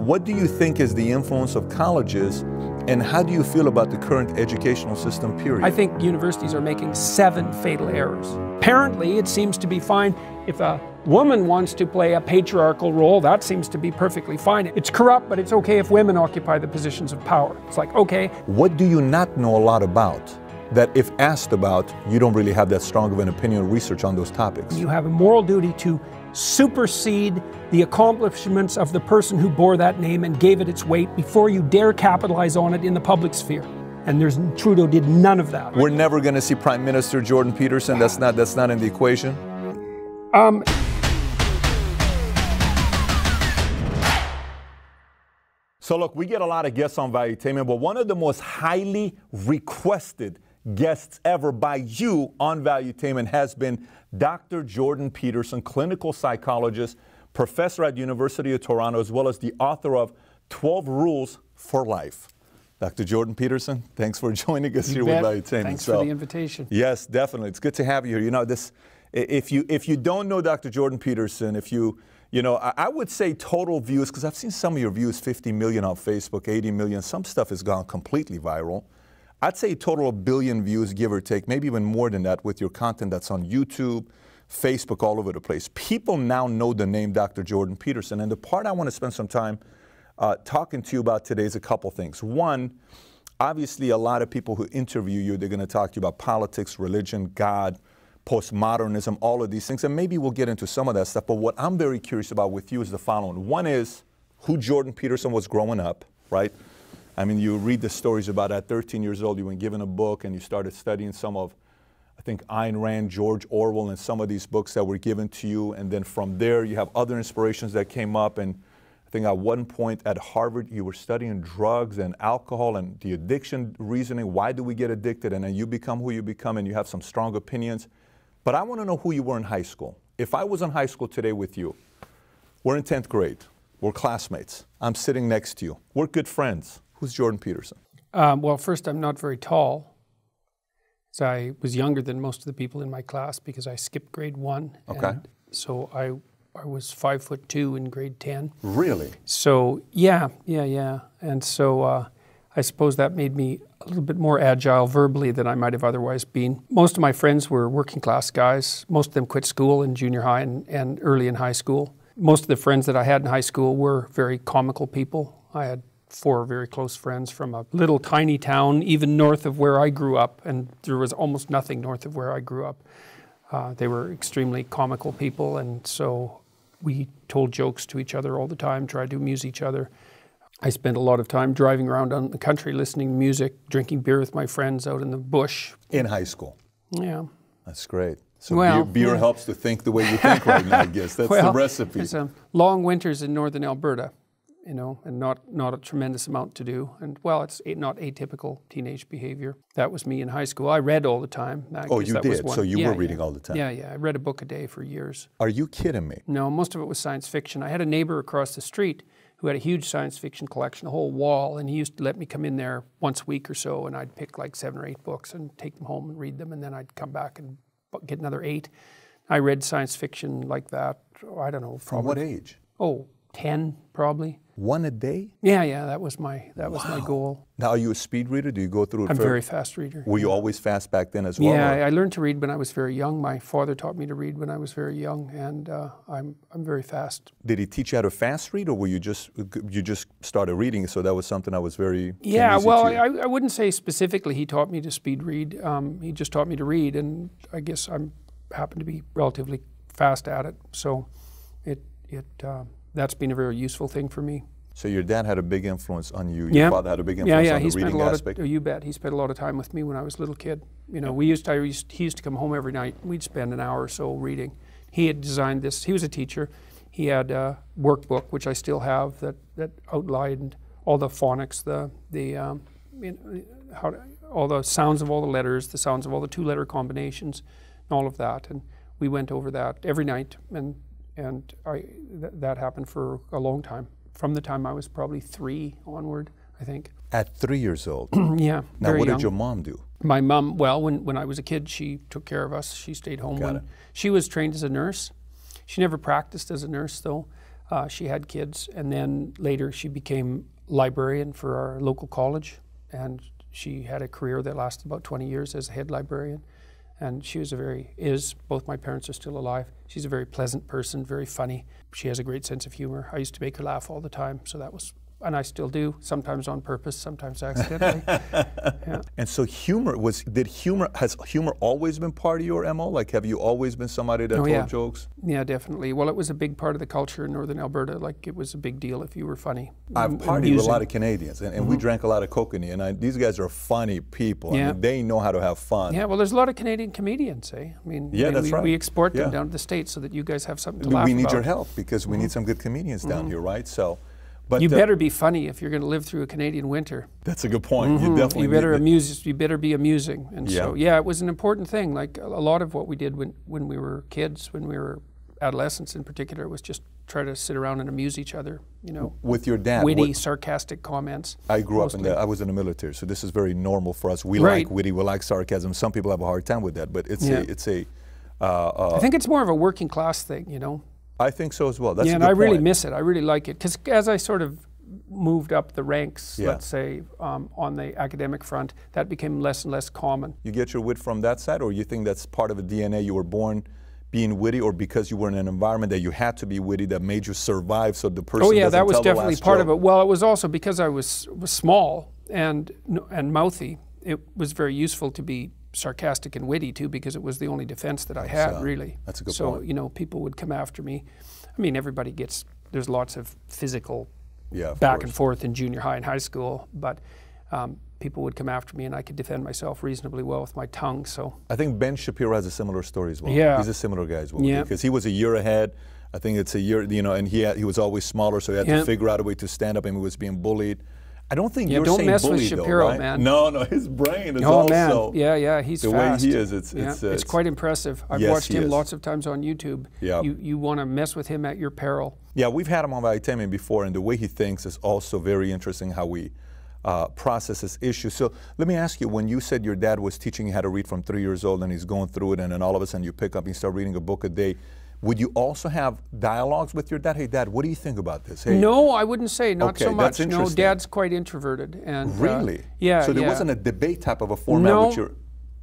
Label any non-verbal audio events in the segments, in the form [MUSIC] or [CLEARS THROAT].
What do you think is the influence of colleges and how do you feel about the current educational system, period? I think universities are making seven fatal errors. Apparently, it seems to be fine if a woman wants to play a patriarchal role, that seems to be perfectly fine. It's corrupt, but it's okay if women occupy the positions of power. It's like, okay. What do you not know a lot about? That if asked about, you don't really have that strong of an opinion or research on those topics. You have a moral duty to supersede the accomplishments of the person who bore that name and gave it its weight before you dare capitalize on it in the public sphere. And there's Trudeau did none of that. We're never going to see Prime Minister Jordan Peterson. That's not that's not in the equation. Um, so look, we get a lot of guests on Valuetainment, but one of the most highly requested guests ever by you on Valuetainment has been Dr. Jordan Peterson, clinical psychologist, professor at University of Toronto, as well as the author of 12 Rules for Life. Dr. Jordan Peterson, thanks for [LAUGHS] joining us you here bet. with Valuetainment. Thanks so, for the invitation. Yes, definitely. It's good to have you here. You know, this if you if you don't know Dr. Jordan Peterson, if you you know, I, I would say total views because I've seen some of your views, 50 million on Facebook, 80 million. Some stuff has gone completely viral. I'd say total a billion views, give or take, maybe even more than that with your content that's on YouTube, Facebook, all over the place. People now know the name Dr. Jordan Peterson. And the part I want to spend some time uh, talking to you about today is a couple things. One, obviously, a lot of people who interview you, they're going to talk to you about politics, religion, God, postmodernism, all of these things. And maybe we'll get into some of that stuff. But what I'm very curious about with you is the following one is who Jordan Peterson was growing up, right? I mean, you read the stories about at 13 years old, you were given a book and you started studying some of, I think, Ayn Rand, George Orwell, and some of these books that were given to you. And then from there, you have other inspirations that came up. And I think at one point at Harvard, you were studying drugs and alcohol and the addiction reasoning. Why do we get addicted? And then you become who you become and you have some strong opinions. But I want to know who you were in high school. If I was in high school today with you, we're in 10th grade, we're classmates, I'm sitting next to you, we're good friends. Who's Jordan Peterson? Um, well, first, I'm not very tall. So I was younger than most of the people in my class because I skipped grade one. Okay. so I, I was five foot two in grade 10. Really? So, yeah, yeah, yeah. And so uh, I suppose that made me a little bit more agile verbally than I might have otherwise been. Most of my friends were working class guys. Most of them quit school in junior high and, and early in high school. Most of the friends that I had in high school were very comical people. I had four very close friends from a little tiny town, even north of where I grew up, and there was almost nothing north of where I grew up. Uh, they were extremely comical people, and so we told jokes to each other all the time, tried to amuse each other. I spent a lot of time driving around on the country, listening to music, drinking beer with my friends out in the bush. In high school? Yeah. That's great. So well, beer, beer yeah. helps to think the way you think right now, I guess. That's [LAUGHS] well, the recipe. It's um, long winters in northern Alberta you know, and not not a tremendous amount to do. And well, it's not atypical teenage behavior. That was me in high school. I read all the time. I oh, you did. So you yeah, were reading yeah. all the time. Yeah, yeah. I read a book a day for years. Are you kidding me? No, most of it was science fiction. I had a neighbor across the street who had a huge science fiction collection, a whole wall, and he used to let me come in there once a week or so, and I'd pick like seven or eight books and take them home and read them, and then I'd come back and get another eight. I read science fiction like that. I don't know. From what age? Oh, 10 probably. One a day? Yeah, yeah, that was my that was my goal. Now, are you a speed reader? Do you go through it? I'm a for, very fast reader. Were you always fast back then as well? Yeah, or? I learned to read when I was very young. My father taught me to read when I was very young, and uh, I'm I'm very fast. Did he teach you how to fast read, or were you just you just started reading? So that was something I was very yeah. Well, I, I wouldn't say specifically he taught me to speed read. Um, he just taught me to read, and I guess I'm happen to be relatively fast at it. So it it. Uh, that's been a very useful thing for me. So your dad had a big influence on you. Your yeah. father had a big influence yeah, yeah. on he the spent reading a lot aspect. Of, oh, you bet. He spent a lot of time with me when I was a little kid. You know, yeah. we used to, used, he used to come home every night. We'd spend an hour or so reading. He had designed this. He was a teacher. He had a workbook, which I still have, that, that outlined all the phonics, the the um, you know, how all the sounds of all the letters, the sounds of all the two-letter combinations, and all of that. And we went over that every night, and and I, th- that happened for a long time. From the time I was probably three onward, I think. At three years old. [CLEARS THROAT] yeah. Now, what young. did your mom do? My mom, well, when, when I was a kid, she took care of us. She stayed home. Got when it. She was trained as a nurse. She never practiced as a nurse, though. Uh, she had kids, and then later she became librarian for our local college, and she had a career that lasted about 20 years as a head librarian. And she was a very, is, both my parents are still alive. She's a very pleasant person, very funny. She has a great sense of humor. I used to make her laugh all the time, so that was and I still do, sometimes on purpose, sometimes accidentally. [LAUGHS] yeah. And so humor was did humor has humor always been part of your MO? Like have you always been somebody that oh, told yeah. jokes? Yeah, definitely. Well, it was a big part of the culture in northern Alberta. Like it was a big deal if you were funny. I've partied with a lot of Canadians and, and mm-hmm. we drank a lot of kokanee and I, these guys are funny people. Yeah. I mean, they know how to have fun. Yeah, well there's a lot of Canadian comedians, eh? I mean, yeah, I mean, that's we, right. we export them yeah. down to the States so that you guys have something to we laugh We need your help because we mm-hmm. need some good comedians down mm-hmm. here, right? So but you uh, better be funny if you're going to live through a Canadian winter. That's a good point. Mm-hmm. You definitely you better amuse. You better be amusing. And yeah. so yeah, it was an important thing. Like a lot of what we did when when we were kids, when we were adolescents in particular, was just try to sit around and amuse each other. You know, with your dad, witty, what, sarcastic comments. I grew mostly. up in the. I was in the military, so this is very normal for us. We right. like witty, we like sarcasm. Some people have a hard time with that, but it's yeah. a it's a. Uh, uh, I think it's more of a working class thing, you know. I think so as well. That's yeah, and I really miss it. I really like it because as I sort of moved up the ranks, yeah. let's say, um, on the academic front, that became less and less common. You get your wit from that side, or you think that's part of the DNA you were born being witty, or because you were in an environment that you had to be witty that made you survive, so the person. Oh yeah, that was definitely part joke. of it. Well, it was also because I was was small and and mouthy. It was very useful to be sarcastic and witty too, because it was the only defense that I had, so, really. That's a good so, point. So you know, people would come after me. I mean, everybody gets. There's lots of physical yeah, back course. and forth in junior high and high school, but um, people would come after me and I could defend myself reasonably well with my tongue. So I think Ben Shapiro has a similar story as well. Yeah. He's a similar guy as well. Yeah. Because he was a year ahead. I think it's a year, you know, and he had, he was always smaller, so he had yeah. to figure out a way to stand up and he was being bullied. I don't think yeah, you're don't saying mess bully, with Shapiro, though, right? man. No, no, his brain is oh, also man. Yeah, yeah, he's the fast. way he is. It's yeah. it's, uh, it's, quite impressive. I've yes, watched him is. lots of times on YouTube. Yeah. You you want to mess with him at your peril. Yeah, we've had him on Valuetainment before, and the way he thinks is also very interesting. How we uh, process his issues. So let me ask you: When you said your dad was teaching you how to read from three years old, and he's going through it, and then all of a sudden you pick up and you start reading a book a day would you also have dialogues with your dad? Hey, dad, what do you think about this? Hey, no, I wouldn't say not okay, so much. That's no, dad's quite introverted, and uh, really, uh, yeah. So there yeah. wasn't a debate type of a format no.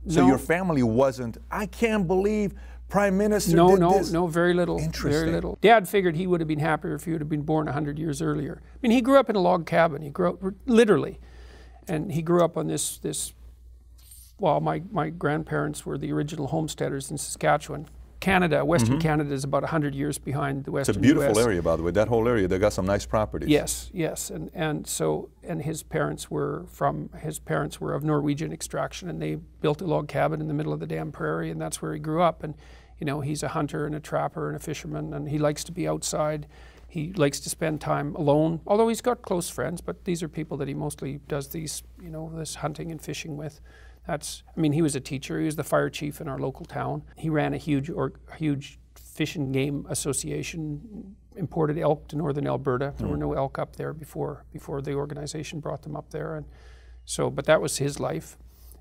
So no. your family wasn't. I can't believe Prime Minister no, no, this. No, very little. Interesting. Very little. Dad figured he would have been happier if he would have been born 100 years earlier. I mean, he grew up in a log cabin. He grew up literally, and he grew up on this this. Well, my, my grandparents were the original homesteaders in Saskatchewan, Canada, Western mm-hmm. Canada is about 100 years behind the Western It's a beautiful US. area, by the way. That whole area, they got some nice properties. Yes, yes, and and so and his parents were from his parents were of Norwegian extraction, and they built a log cabin in the middle of the damn prairie, and that's where he grew up. And you know, he's a hunter and a trapper and a fisherman, and he likes to be outside. He likes to spend time alone, although he's got close friends. But these are people that he mostly does these, you know, this hunting and fishing with. That's, I mean, he was a teacher. He was the fire chief in our local town. He ran a huge, or, huge fish and game association. Imported elk to northern Alberta. There mm. were no elk up there before before the organization brought them up there, and so. But that was his life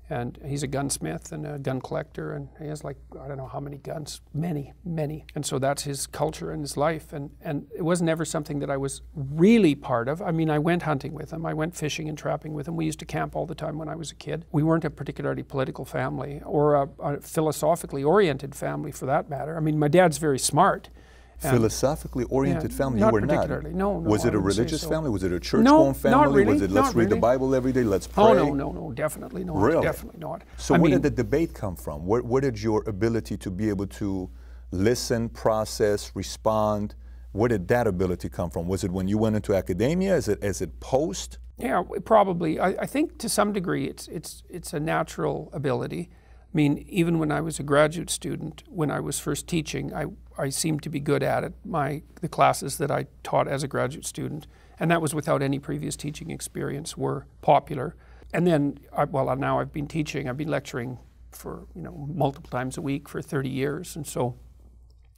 and he's a gunsmith and a gun collector and he has like i don't know how many guns many many. And so that's his culture and his life. And, and it was never something that i was really part of. I mean i went hunting with him. I went fishing and trapping with him. We used to camp all the time when i was a kid. We weren't a particularly political family or a, a philosophically oriented family for that matter. I mean my dad's very smart philosophically oriented yeah, family. Not you were particularly. not. No, no. Was it a religious so. family? Was it a church no, family? Not really, was it let's read really. the Bible every day, let's pray? Oh no, no, no, definitely not. Really? Definitely not. So I where mean, did the debate come from? Where, where did your ability to be able to listen, process, respond? Where did that ability come from? Was it when you went into academia? Is it is it post? Yeah, probably. I, I think to some degree it's it's it's a natural ability. I mean, even when I was a graduate student, when I was first teaching, I, I seemed to be good at it. My the classes that I taught as a graduate student, and that was without any previous teaching experience, were popular. And then, I, well, now I've been teaching. I've been lecturing for you know multiple times a week for 30 years, and so,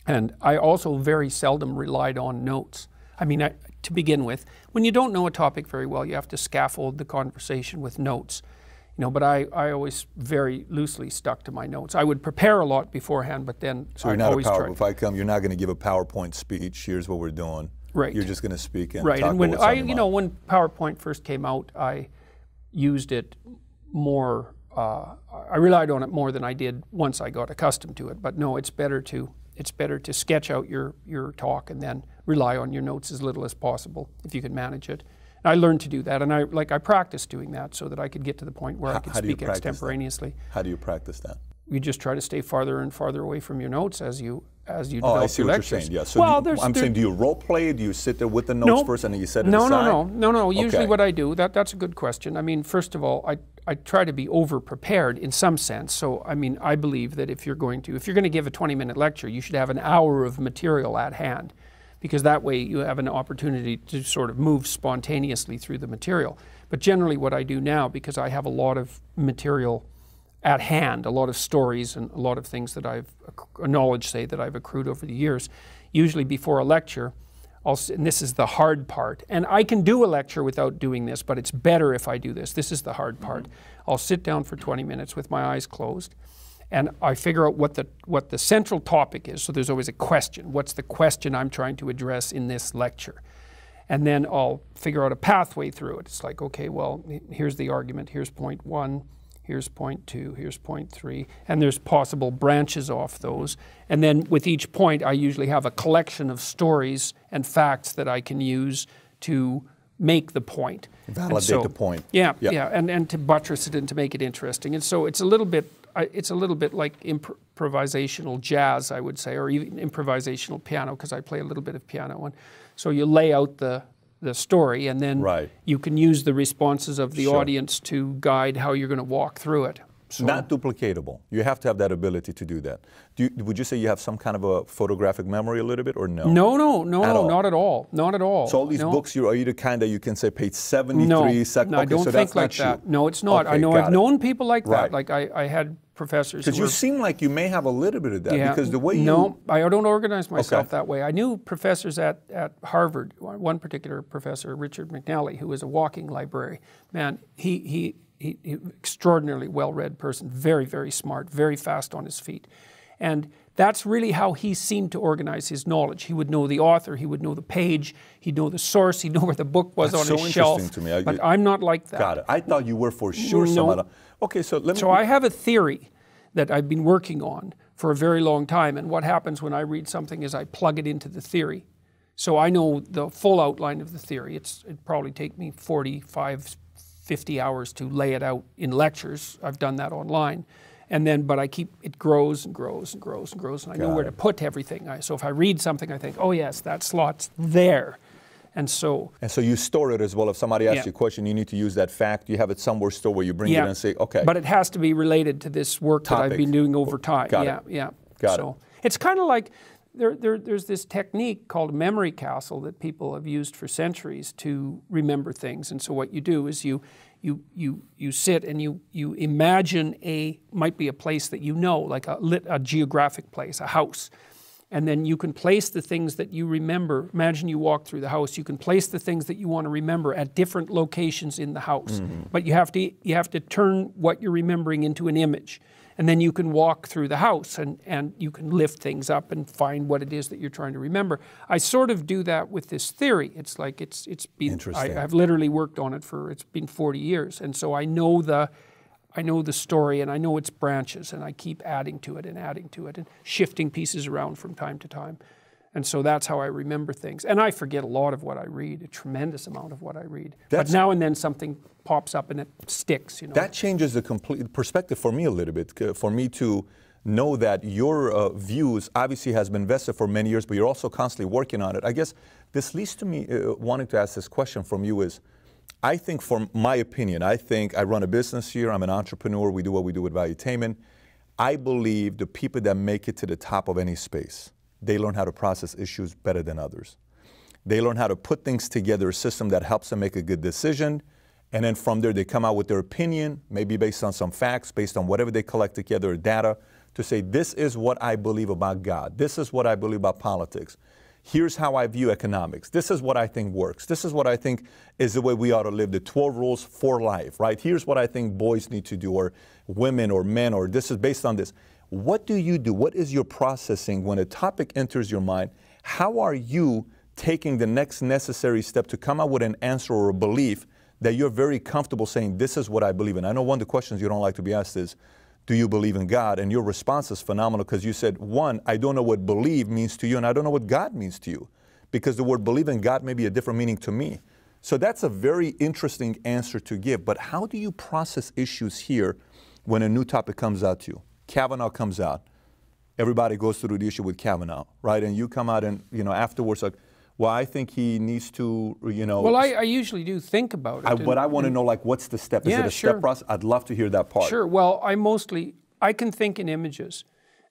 and I also very seldom relied on notes. I mean, I, to begin with, when you don't know a topic very well, you have to scaffold the conversation with notes you know, but I, I always very loosely stuck to my notes. I would prepare a lot beforehand, but then so you're not always a power. If I come, you're not going to give a PowerPoint speech. Here's what we're doing. Right. You're just going to speak and right. talk and when I, you know, when PowerPoint first came out, I used it more. Uh, I relied on it more than I did once I got accustomed to it. But no, it's better to it's better to sketch out your your talk and then rely on your notes as little as possible if you can manage it. I learned to do that, and I like I practiced doing that so that I could get to the point where I could how do you speak practice that? extemporaneously. How do you practice that? You just try to stay farther and farther away from your notes as you as you Oh, develop I see your what lectures. you're saying. Yeah. So well, you- there's I'm saying, do you role play? Do you sit there with the notes no. first and then you set it no, aside? No, no, no, no. Usually, Okay. what I do that that's a good question. I mean, first of all, I I try to be over prepared in some sense. So, I mean, I believe that if you're going to if you're going to give a 20 minute lecture, you should have an hour of material at hand, because that way you have an opportunity to sort of move spontaneously through the material. But generally, what I do now, because I have a lot of material at hand, a lot of stories and a lot of things that I've knowledge say that I've accrued over the years. Usually before a lecture, I'll, and this is the hard part. And I can do a lecture without doing this, but it's better if I do this. This is the hard part. Mm-hmm. I'll sit down for 20 minutes with my eyes closed, and I figure out what the what the central topic is. So there's always a question. What's the question I'm trying to address in this lecture? and then I'll figure out a pathway through it. It's like, okay, well, here's the argument, here's point one, here's point two, here's point three, and there's possible branches off those. And then with each point, I usually have a collection of stories and facts that I can use to make the point. And Validate the point. Yeah, Yeah. yeah, and, and to buttress it and to make it interesting. And so it's a little bit, it's a little bit like improvisational jazz, I would say, or even improvisational piano, because I play a little bit of piano. And so you lay out the, the story, and then Right. you can use the responses of the Sure. audience to guide how you're going to walk through it. So Not duplicatable. You have to have that ability to do that. Do you, would you say you have some kind of a photographic memory a little bit or no? no, no, no, At no, not at all, not at all. So all these no. books, you are you the kind that you can say page 73, No, sec- no I okay, don't so think like not you. that. No, it's not. I know I've it. known people like Right. that. Like I, I had professors who Because you seem like you may have a little bit of that. Yeah, Because the way you no, I don't organize myself Okay. that way. I knew professors at, at Harvard. One one particular professor, Richard McNally, who was a walking library. Man, he he. He, he extraordinarily well-read person, very, very smart, very fast on his feet, and that's really how he seemed to organize his knowledge. He would know the author, he would know the page, he'd know the source, he'd know where the book was That's on so his shelf. That's so interesting to me. I- but I'm not like that. got it. I thought you were for sure No. Okay, so let me. So I have a theory that I've been working on for a very long time. And what happens when I read something is I plug it into the theory. So I know the full outline of the theory. It's it'd probably take me 45, 50 hours to lay it out in lectures. I've done that online. And then, but I keep, it grows and grows and grows and grows, and I know where it. to put everything. I, so if I read something, I think, oh yes, that slot's there. And so and so you store it as well. If somebody asks Yeah. you a question, you need to use that fact. You have it somewhere stored where you bring it in and say, okay. But it has to be related to this work that I've been doing over time. Got it. yeah, yeah. Got so it's kind of like there, there, there's this technique called memory castle that people have used for centuries to remember things. And so what you do is you you you you sit and you you imagine a might be a place that you know, like a lit, a geographic place, a house. And then you can place the things that you remember. Imagine you walk through the house. You can place the things that you want to remember at different locations in the house. Mm-hmm. But you have to you have to turn what you're remembering into an image. And then you can walk through the house and, and you can lift things up and find what it is that you're trying to remember. I sort of do that with this theory. It's like it's it's been. I, I've literally worked on it for it's been 40 years. And so I know the I know the story and I know its branches and I keep adding to it and adding to it and shifting pieces around from time to time. And so that's how I remember things. And I forget a lot of what I read, a tremendous amount of what I read. That's- but now and then something pops up and it sticks, you know. That changes the complete perspective for me a little bit. For me to know that your uh, views obviously has been vested for many years, but you're also constantly working on it. I guess this leads to me uh, wanting to ask this question from you is, I think, from my opinion, I think I run a business here. I'm an entrepreneur. We do what we do with Valuetainment. I believe the people that make it to the top of any space, they learn how to process issues better than others. They learn how to put things together, a system that helps them make a good decision. And then from there, they come out with their opinion, maybe based on some facts, based on whatever they collect together, data, to say, this is what I believe about God. This is what I believe about politics. Here's how I view economics. This is what I think works. This is what I think is the way we ought to live the 12 rules for life, right? Here's what I think boys need to do, or women, or men, or this is based on this. What do you do? What is your processing when a topic enters your mind? How are you taking the next necessary step to come up with an answer or a belief that you're very comfortable saying, This is what I believe in. I know one of the questions you don't like to be asked is, Do you believe in God? And your response is phenomenal because you said, One, I don't know what believe means to you, and I don't know what God means to you because the word believe in God may be a different meaning to me. So that's a very interesting answer to give. But how do you process issues here when a new topic comes out to you? Kavanaugh comes out. Everybody goes through the issue with Kavanaugh, right? And you come out and, you know, afterwards, like, well, I think he needs to, you know. Well, I, I usually do think about it. I, but I want to know, like, what's the step? Is yeah, it a sure. step process? I'd love to hear that part. Sure. Well, I mostly, I can think in images.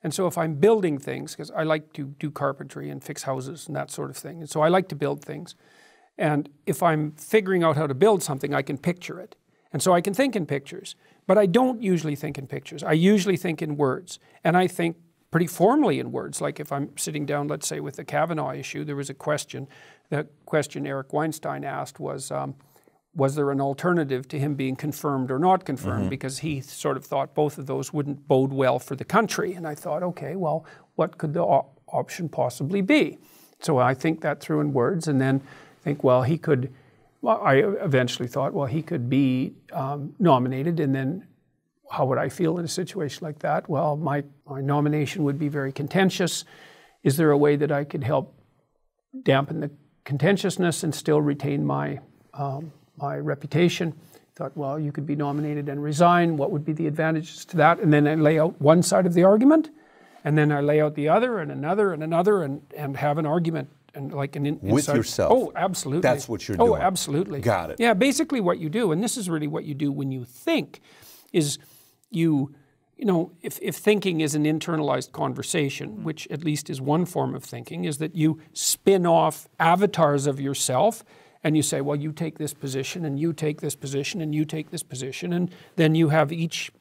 And so if I'm building things, because I like to do carpentry and fix houses and that sort of thing, and so I like to build things. And if I'm figuring out how to build something, I can picture it. And so I can think in pictures. But I don't usually think in pictures. I usually think in words. And I think pretty formally in words. Like if I'm sitting down, let's say, with the Kavanaugh issue, there was a question. The question Eric Weinstein asked was, um, was there an alternative to him being confirmed or not confirmed? Mm-hmm. Because he sort of thought both of those wouldn't bode well for the country. And I thought, okay, well, what could the op- option possibly be? So I think that through in words, and then think, well, he could. Well, I eventually thought, well, he could be um, nominated, and then how would I feel in a situation like that? Well, my, my nomination would be very contentious. Is there a way that I could help dampen the contentiousness and still retain my um, my reputation? Thought, well, you could be nominated and resign. What would be the advantages to that? And then I lay out one side of the argument, and then I lay out the other and another and another, and, and have an argument and like an in, With inside- yourself. Oh, absolutely. That's what you're oh, doing. Oh, absolutely. Got it. Yeah, basically what you do, and this is really what you do when you think, is you, you know, if, if thinking is an internalized conversation, mm-hmm. which at least is one form of thinking, is that you spin off avatars of yourself and you say, well, you take this position and you take this position and you take this position, and then you have each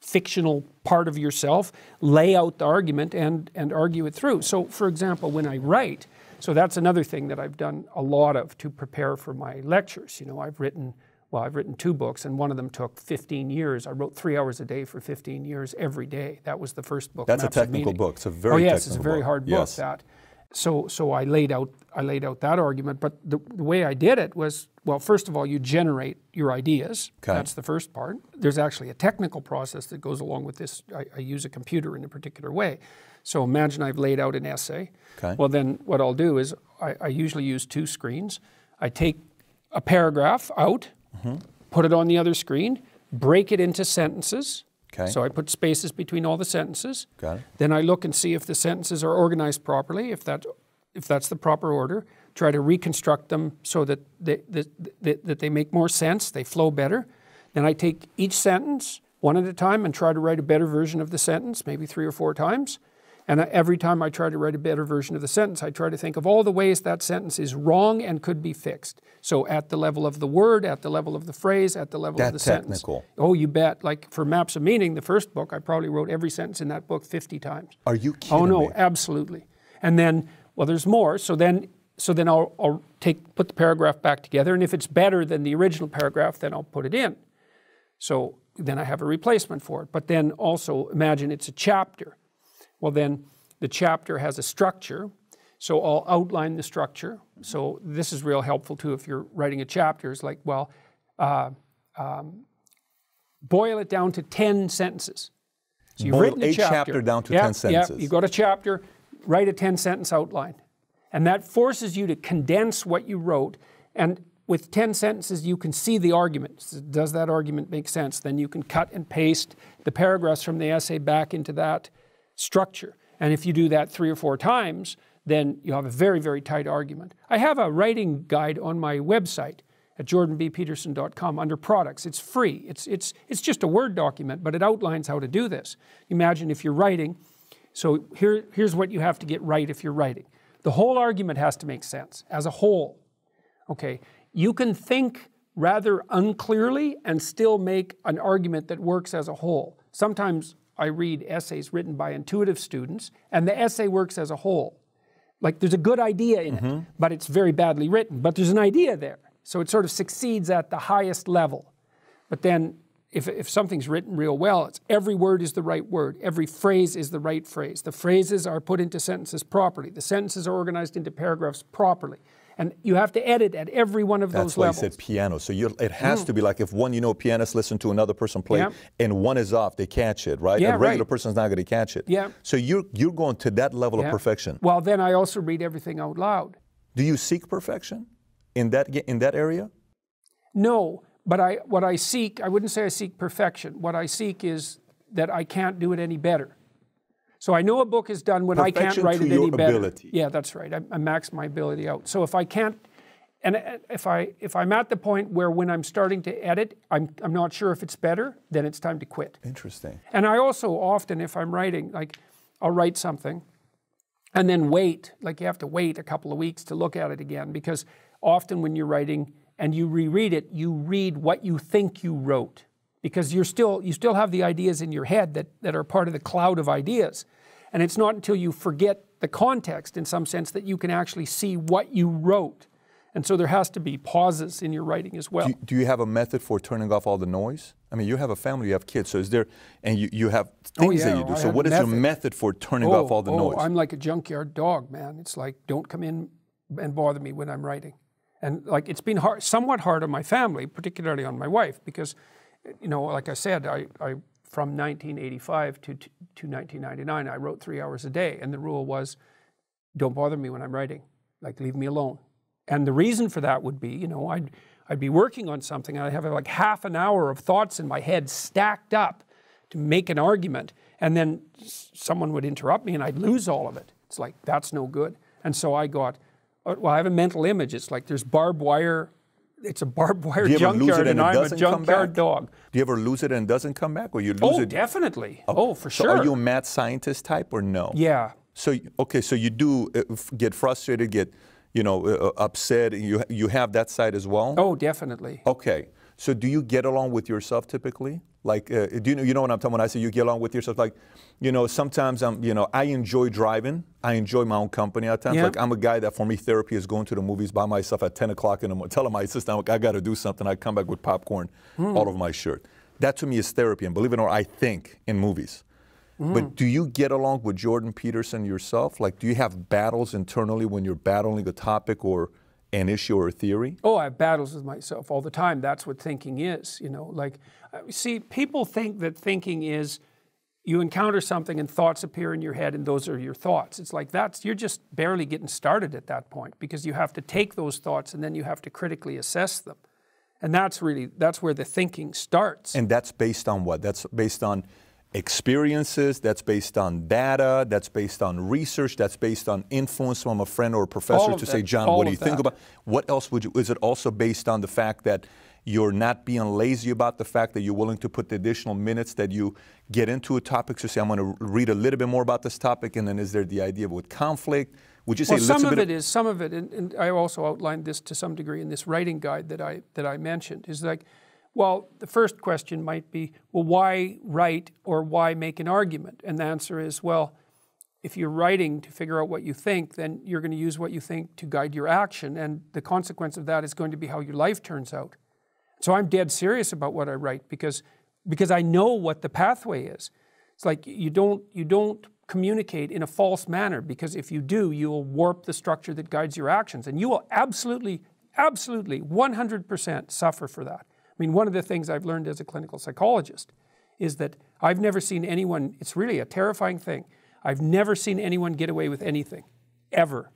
fictional part of yourself lay out the argument and, and argue it through. So, for example, when I write, so that's another thing that I've done a lot of to prepare for my lectures. You know, I've written, well, I've written two books, and one of them took 15 years. I wrote three hours a day for 15 years every day. That was the first book. That's a Maps of technical book. It's a very oh yes, it's a very book. hard book. Yes. That. So, so I laid out I laid out that argument, but the, the way I did it was well. First of all, you generate your ideas. Okay. That's the first part. There's actually a technical process that goes along with this. I, I use a computer in a particular way. So imagine I've laid out an essay. Okay. Well, then what I'll do is I, I usually use two screens. I take a paragraph out, Mm-hmm. put it on the other screen, break it into sentences. Okay. So I put spaces between all the sentences. Got it. Then I look and see if the sentences are organized properly, if that if that's the proper order. Try to reconstruct them so that they, that, that, that they make more sense, they flow better. Then I take each sentence one at a time and try to write a better version of the sentence, maybe three or four times. And every time I try to write a better version of the sentence, I try to think of all the ways that sentence is wrong and could be fixed. So at the level of the word, at the level of the phrase, at the level That of the sentence. technical. Oh, you bet. Like for Maps of Meaning, the first book, I probably wrote every sentence in that book 50 times. Are you oh, kidding Oh no, me? absolutely. And then, well, there's more. So then, so then I'll, I'll take put the paragraph back together, and if it's better than the original paragraph, then I'll put it in. So then I have a replacement for it. But then also imagine it's a chapter. Well, then the chapter has a structure. So I'll outline the structure. So this is real helpful too if you're writing a chapter. It's like, well, uh, um, boil it down to 10 sentences. So you've Boil written a chapter down to Yeah, 10 sentences. Yeah, you go to chapter, write a 10 sentence outline. And that forces you to condense what you wrote. And with 10 sentences, you can see the argument. So Does that argument make sense? Then you can cut and paste the paragraphs from the essay back into that structure. And if you do that three or four times, then you have a very, very tight argument. I have a writing guide on my website at jordanbpeterson.com under products. It's free. It's, it's, it's just a Word document, but it outlines how to do this. Imagine if you're writing, so here, here's what you have to get right if you're writing. The whole argument has to make sense as a whole. Okay, you can think rather unclearly and still make an argument that works as a whole. Sometimes I read essays written by intuitive students, and the essay works as a whole. Like there's a good idea in it, mm-hmm. but it's very badly written, but there's an idea there. So it sort of succeeds at the highest level. But then if, if something's written real well, it's every word is the right word, every phrase is the right phrase. The phrases are put into sentences properly, the sentences are organized into paragraphs properly. And you have to edit at every one of That's those why levels. I said piano. So you it has to be like if one, you know, pianist listen to another person play Yeah. and one is off, they catch it, right? Yeah, a regular right. person's not going to catch it. Yeah. So you're you're going to that level Yeah. of perfection. Well, then I also read everything out loud. Do you seek perfection in that in that area? No, but I, what I seek, I wouldn't say I seek perfection. What I seek is that I can't do it any better. So I know a book is done when I can't write it any better. ability. Yeah, that's right. I, I max my ability out. So if I can't, and uh, if I if I'm at the point where when I'm starting to edit, I'm I'm not sure if it's better, then it's time to quit. Interesting. And I also often, if I'm writing, like I'll write something and then wait, like you have to wait a couple of weeks to look at it again because often when you're writing and you reread it, you read what you think you wrote because you're still you still have the ideas in your head that, that are part of the cloud of ideas. And it's not until you forget the context in some sense that you can actually see what you wrote. And so there has to be pauses in your writing as well. Do, do you have a method for turning off all the noise? I mean, you have a family, you have kids, so is there, and you, you have oh, things Oh, yeah, that you do. I So what is is your method. method for turning off oh, all the oh, noise? I'm like a junkyard dog, man. It's like don't come in and bother me when I'm writing. And like it's been hard, somewhat hard on my family, particularly on my wife, because you know, like I said, I, I from 1985 to, to to 1999, I wrote three hours a day, and the rule was, don't bother me when I'm writing. Like leave me alone. And the reason for that would be, you know, I'd I'd be working on something, and I'd have like half an hour of thoughts in my head stacked up to make an argument, and then someone would interrupt me, and I'd lose all of it. It's like that's no good. And so I got, uh, well, I have a mental image. It's like there's barbed wire. It's a barbed wire do you ever lose junkyard, and and I'm a junkyard dog. Do you ever lose it and it doesn't come back, or you lose Oh, it? Oh, definitely. Oh, for so sure. are you a mad scientist type or no? yeah. So okay, so you do uh, get frustrated, get you know uh, uh, upset. and You you have that side as well. Oh, definitely. Okay. So do you get along with yourself typically? Like, uh, do you know, you know what I'm talking when I say you get along with yourself? Like, you know, sometimes I'm, you know, I enjoy driving. I enjoy my own company at times. Yeah. Like, I'm a guy that for me, therapy is going to the movies by myself at 10 o'clock in the morning. Telling my assistant, I got to do something. I come back with popcorn all over my shirt. That to me is therapy. And believe it or not, I think in movies. But do you get along with Jordan Peterson yourself? Like, do you have battles internally when you're battling a topic or an issue or a theory? Oh, I have battles with myself all the time. That's what thinking is, you know. Like, uh, see, people think that thinking is you encounter something and thoughts appear in your head and those are your thoughts. It's like that's you're just barely getting started at that point because you have to take those thoughts and then you have to critically assess them. And that's really that's where the thinking starts. And that's based on what? That's based on experiences, that's based on data, that's based on research, that's based on influence from a friend or a professor to say. John, what do you of think about? What else would you, is it also based on the fact that you're not being lazy about the fact that you're willing to put the additional minutes that you get into a topic to say, I'm going to read a little bit more about this topic, and then is there the idea with conflict? Would you say Well, some of it is some of it, and, and I also outlined this to some degree in this writing guide that I that I mentioned. Is like, well, the first question might be, well, why write or why make an argument? And the answer is, well, if you're writing to figure out what you think, then you're going to use what you think to guide your action, and the consequence of that is going to be how your life turns out. So I'm dead serious about what I write because because I know what the pathway is. It's like you don't you don't communicate in a false manner because if you do, you will warp the structure that guides your actions, and you will absolutely, absolutely, 100% suffer for that. I mean, one of the things I've learned as a clinical psychologist is that I've never seen anyone. It's really a terrifying thing. I've never seen anyone get away with anything, ever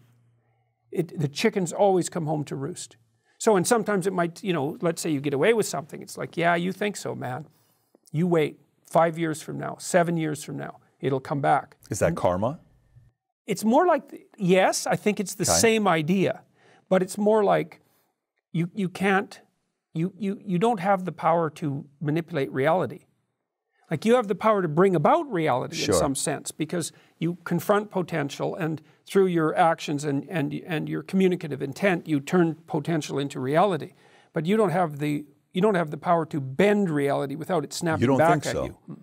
it, the chickens always come home to roost. So, and sometimes it might, you know, let's say you get away with something. It's like, yeah, you think so, man. You wait five years from now, seven years from now, it'll come back. is that karma? It's more like, yes, I think it's the same idea, but it's more like you, you can't, you, you, you don't have the power to manipulate reality. Like you have the power to bring about reality Sure. in some sense because you confront potential and through your actions and, and, and your communicative intent, you turn potential into reality. But you don't have the, you don't have the power to bend reality without it snapping You don't back think at so? you. Mm.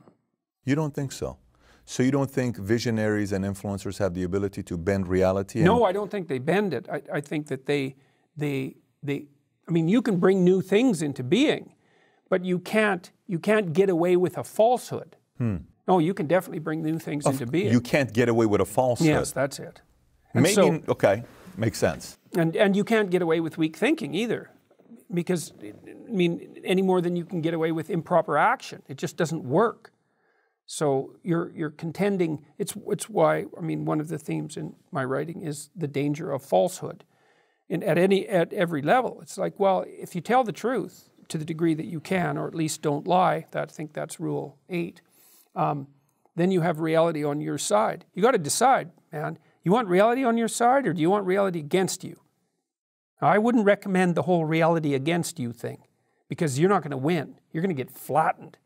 You don't think so? So you don't think visionaries and influencers have the ability to bend reality? No, I don't think they bend it. I, I think that they, they, they, I mean, you can bring new things into being, but you can't you can't get away with a falsehood. Hmm. No, you can definitely bring new things into being. You can't get away with a falsehood. yes, that's it. And Maybe, so- okay, makes sense. and and you can't get away with weak thinking either, because I mean any more than you can get away with improper action. It just doesn't work. So you're you're contending. It's it's why I mean one of the themes in my writing is the danger of falsehood, and at any at every level. It's like well, if you tell the truth to the degree that you can, or at least don't lie. That I think that's rule eight. Um, then you have reality on your side. You got to decide, man. You want reality on your side, or do you want reality against you? Now, I wouldn't recommend the whole reality against you thing because you're not going to win. You're going to get flattened.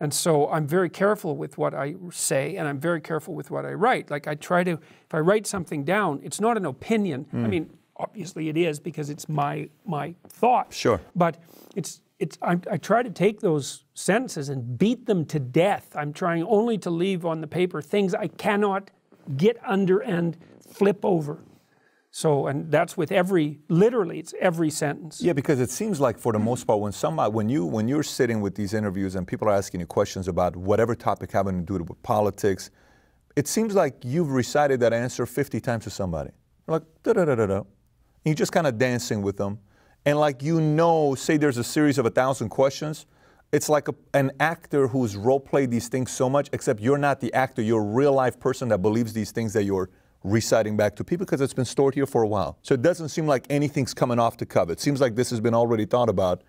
And so I'm very careful with what I say and I'm very careful with what I write. Like I try to, if I write something down, it's not an opinion. I mean, obviously it is because it's my my thought. Sure. But it's it's I, I try to take those sentences and beat them to death. I'm trying only to leave on the paper things I cannot get under and flip over. So, and that's with every, literally, it's every sentence. Yeah, because it seems like for the most part, when somebody, when you when you're sitting with these interviews and people are asking you questions about whatever topic having to do with politics, it seems like you've recited that answer 50 times to somebody. You're like da da da da da, you're just kind of dancing with them, and like you know, say there's a series of a thousand questions. It's like a, an actor who's role played these things so much, except you're not the actor. You're a real life person that believes these things that you're reciting back to people because it's been stored here for a while. So it doesn't seem like anything's coming off the cuff. It seems like this has been already thought about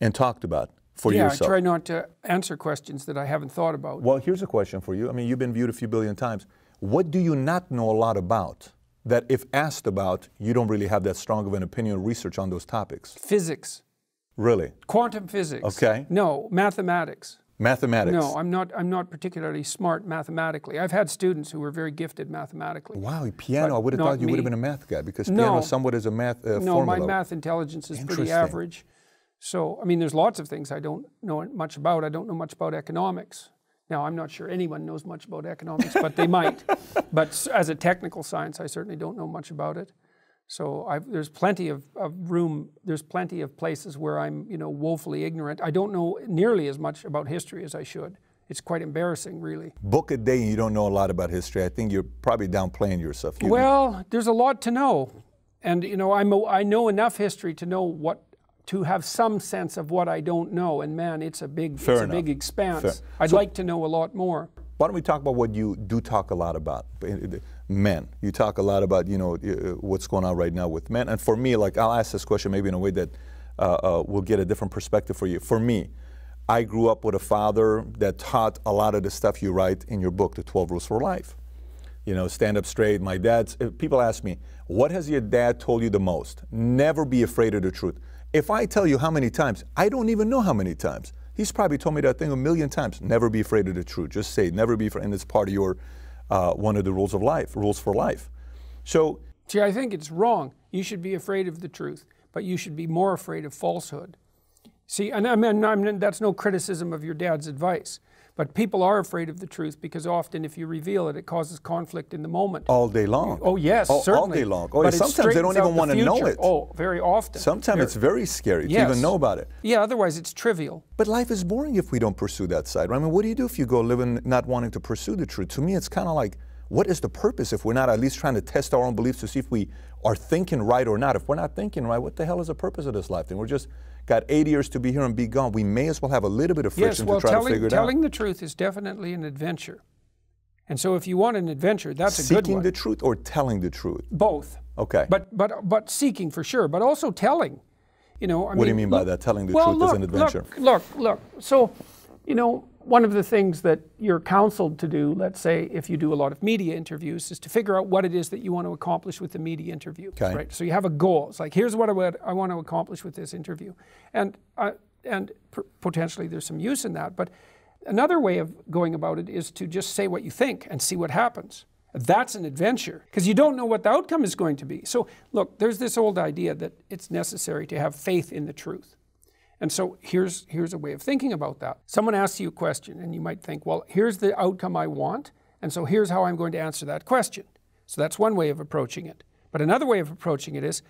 and talked about for years. yeah, yourself. I try not to answer questions that I haven't thought about. Well, here's a question for you. I mean, you've been viewed a few billion times. What do you not know a lot about that, if asked about, you don't really have that strong of an opinion or research on those topics? Physics, Really? quantum physics. Okay. No, mathematics. Mathematics? No, I'm not. I'm not particularly smart mathematically. I've had students who were very gifted mathematically. Wow, piano. I would have thought you would have been a math guy because No. piano somewhat is a math uh, No, my math intelligence is pretty average. So, I mean, there's lots of things I don't know much about. I don't know much about economics. Now, I'm not sure anyone knows much about economics, but they might. [LAUGHS] But as a technical science, I certainly don't know much about it. So I've, there's plenty of, of room. There's plenty of places where I'm, you know, woefully ignorant. I don't know nearly as much about history as I should. It's quite embarrassing, really. Book a day and you don't know a lot about history. I think you're probably downplaying yourself. You- Well, there's a lot to know, and you know, I'm I know enough history to know what to have some sense of what I don't know. And man, it's a big, Fair it's a big expanse. Fair. I'd like to know a lot more. Why don't we talk about what you do talk a lot about? Men. You talk a lot about you know uh, what's going on right now with men. And for me, like I'll ask this question maybe in a way that uh, uh, will get a different perspective for you. For me, I grew up with a father that taught a lot of the stuff you write in your book, The 12 Rules for Life. You know, stand up straight. My dad's. People ask me, what has your dad told you the most? Never be afraid of the truth. If I tell you how many times, I don't even know how many times. He's probably told me that thing a million times. Never be afraid of the truth. Just say, never be afraid. And it's part of your, uh, one of the rules of life, rules for life. So, See, I think it's wrong. You should be afraid of the truth, but you should be more afraid of falsehood. See, and I mean, I mean, that's no criticism of your dad's advice, but people are afraid of the truth because often, if you reveal it, it causes conflict in the moment. all day long. Oh, oh yes, all, all day long. Oh, But sometimes they don't even want to know it. Oh, very often. Sometimes Very- it's very scary to even know about it. Yeah, otherwise it's trivial. But life is boring if we don't pursue that side. right? I mean, what do you do if you go living not wanting to pursue the truth? To me, it's kind of like, what is the purpose if we're not at least trying to test our own beliefs to see if we are thinking right or not? If we're not thinking right, what the hell is the purpose of this life? Then we're just got 80 years to be here and be gone. We may as well have a little bit of Yes, friction well, to try to figure it telling out. Telling the truth is definitely an adventure. And so if you want an adventure, that's a good one. Seeking the truth or telling the truth? Both. Okay. But but but seeking for sure, but also telling. You know, I What do you mean, mean by look- that, telling the well, truth is look, an adventure? Look, look, look. So, you know, one of the things that you're counseled to do, let's say if you do a lot of media interviews, is to figure out what it is that you want to accomplish with the media interview. Okay. Right. So you have a goal. It's like here's what I would I want to accomplish with this interview, and uh, and potentially there's some use in that, but. Another way of going about it is to just say what you think and see what happens. That's an adventure because you don't know what the outcome is going to be. So, look, there's this old idea that it's necessary to have faith in the truth. And so here's, here's a way of thinking about that. Someone asks you a question, and you might think, well, here's the outcome I want, and so here's how I'm going to answer that question. So that's one way of approaching it. But another way of approaching it is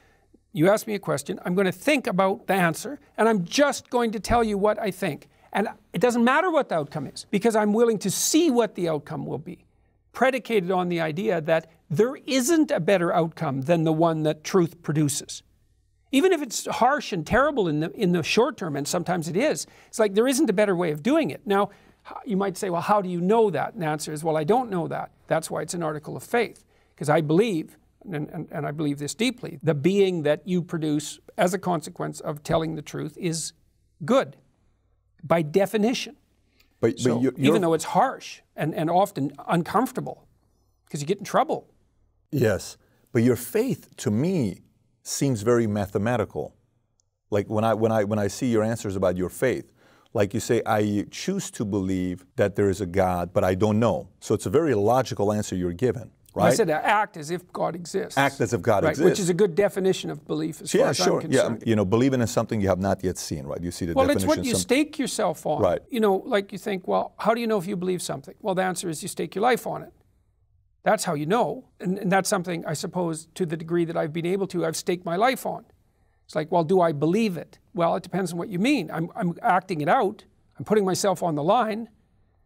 You ask me a question, I'm going to think about the answer, and I'm just going to tell you what I think. And it doesn't matter what the outcome is, because I'm willing to see what the outcome will be, predicated on the idea that there isn't a better outcome than the one that truth produces. Even if it's harsh and terrible in the, in the short term, and sometimes it is, it's like there isn't a better way of doing it. Now, you might say, well, how do you know that? And the answer is, well, I don't know that. That's why it's an article of faith, because I believe and, and, and, I believe this deeply, the being that you produce as a consequence of telling the truth is good by definition. But, so you're, you're, even though it's harsh and, and often uncomfortable, because you get in trouble. Yes, but your faith to me seems very mathematical. Like when I, when, I, when I see your answers about your faith, like you say, I choose to believe that there is a God, but I don't know. So it's a very logical answer you're given. Right? I said act as if God exists. Act as if God right, exists. Which is a good definition of belief as yeah, far as sure. I'm concerned. Yeah, you know, believing in something you have not yet seen, right? You see the well, definition. Well, it's what you stake yourself on. Right. You know, like you think, well, how do you know if you believe something? Well, the answer is you stake your life on it. That's how you know. And, and that's something, I suppose, to the degree that I've been able to, I've staked my life on. It's like, well, do I believe it? Well, it depends on what you mean. I'm, I'm acting it out. I'm putting myself on the line.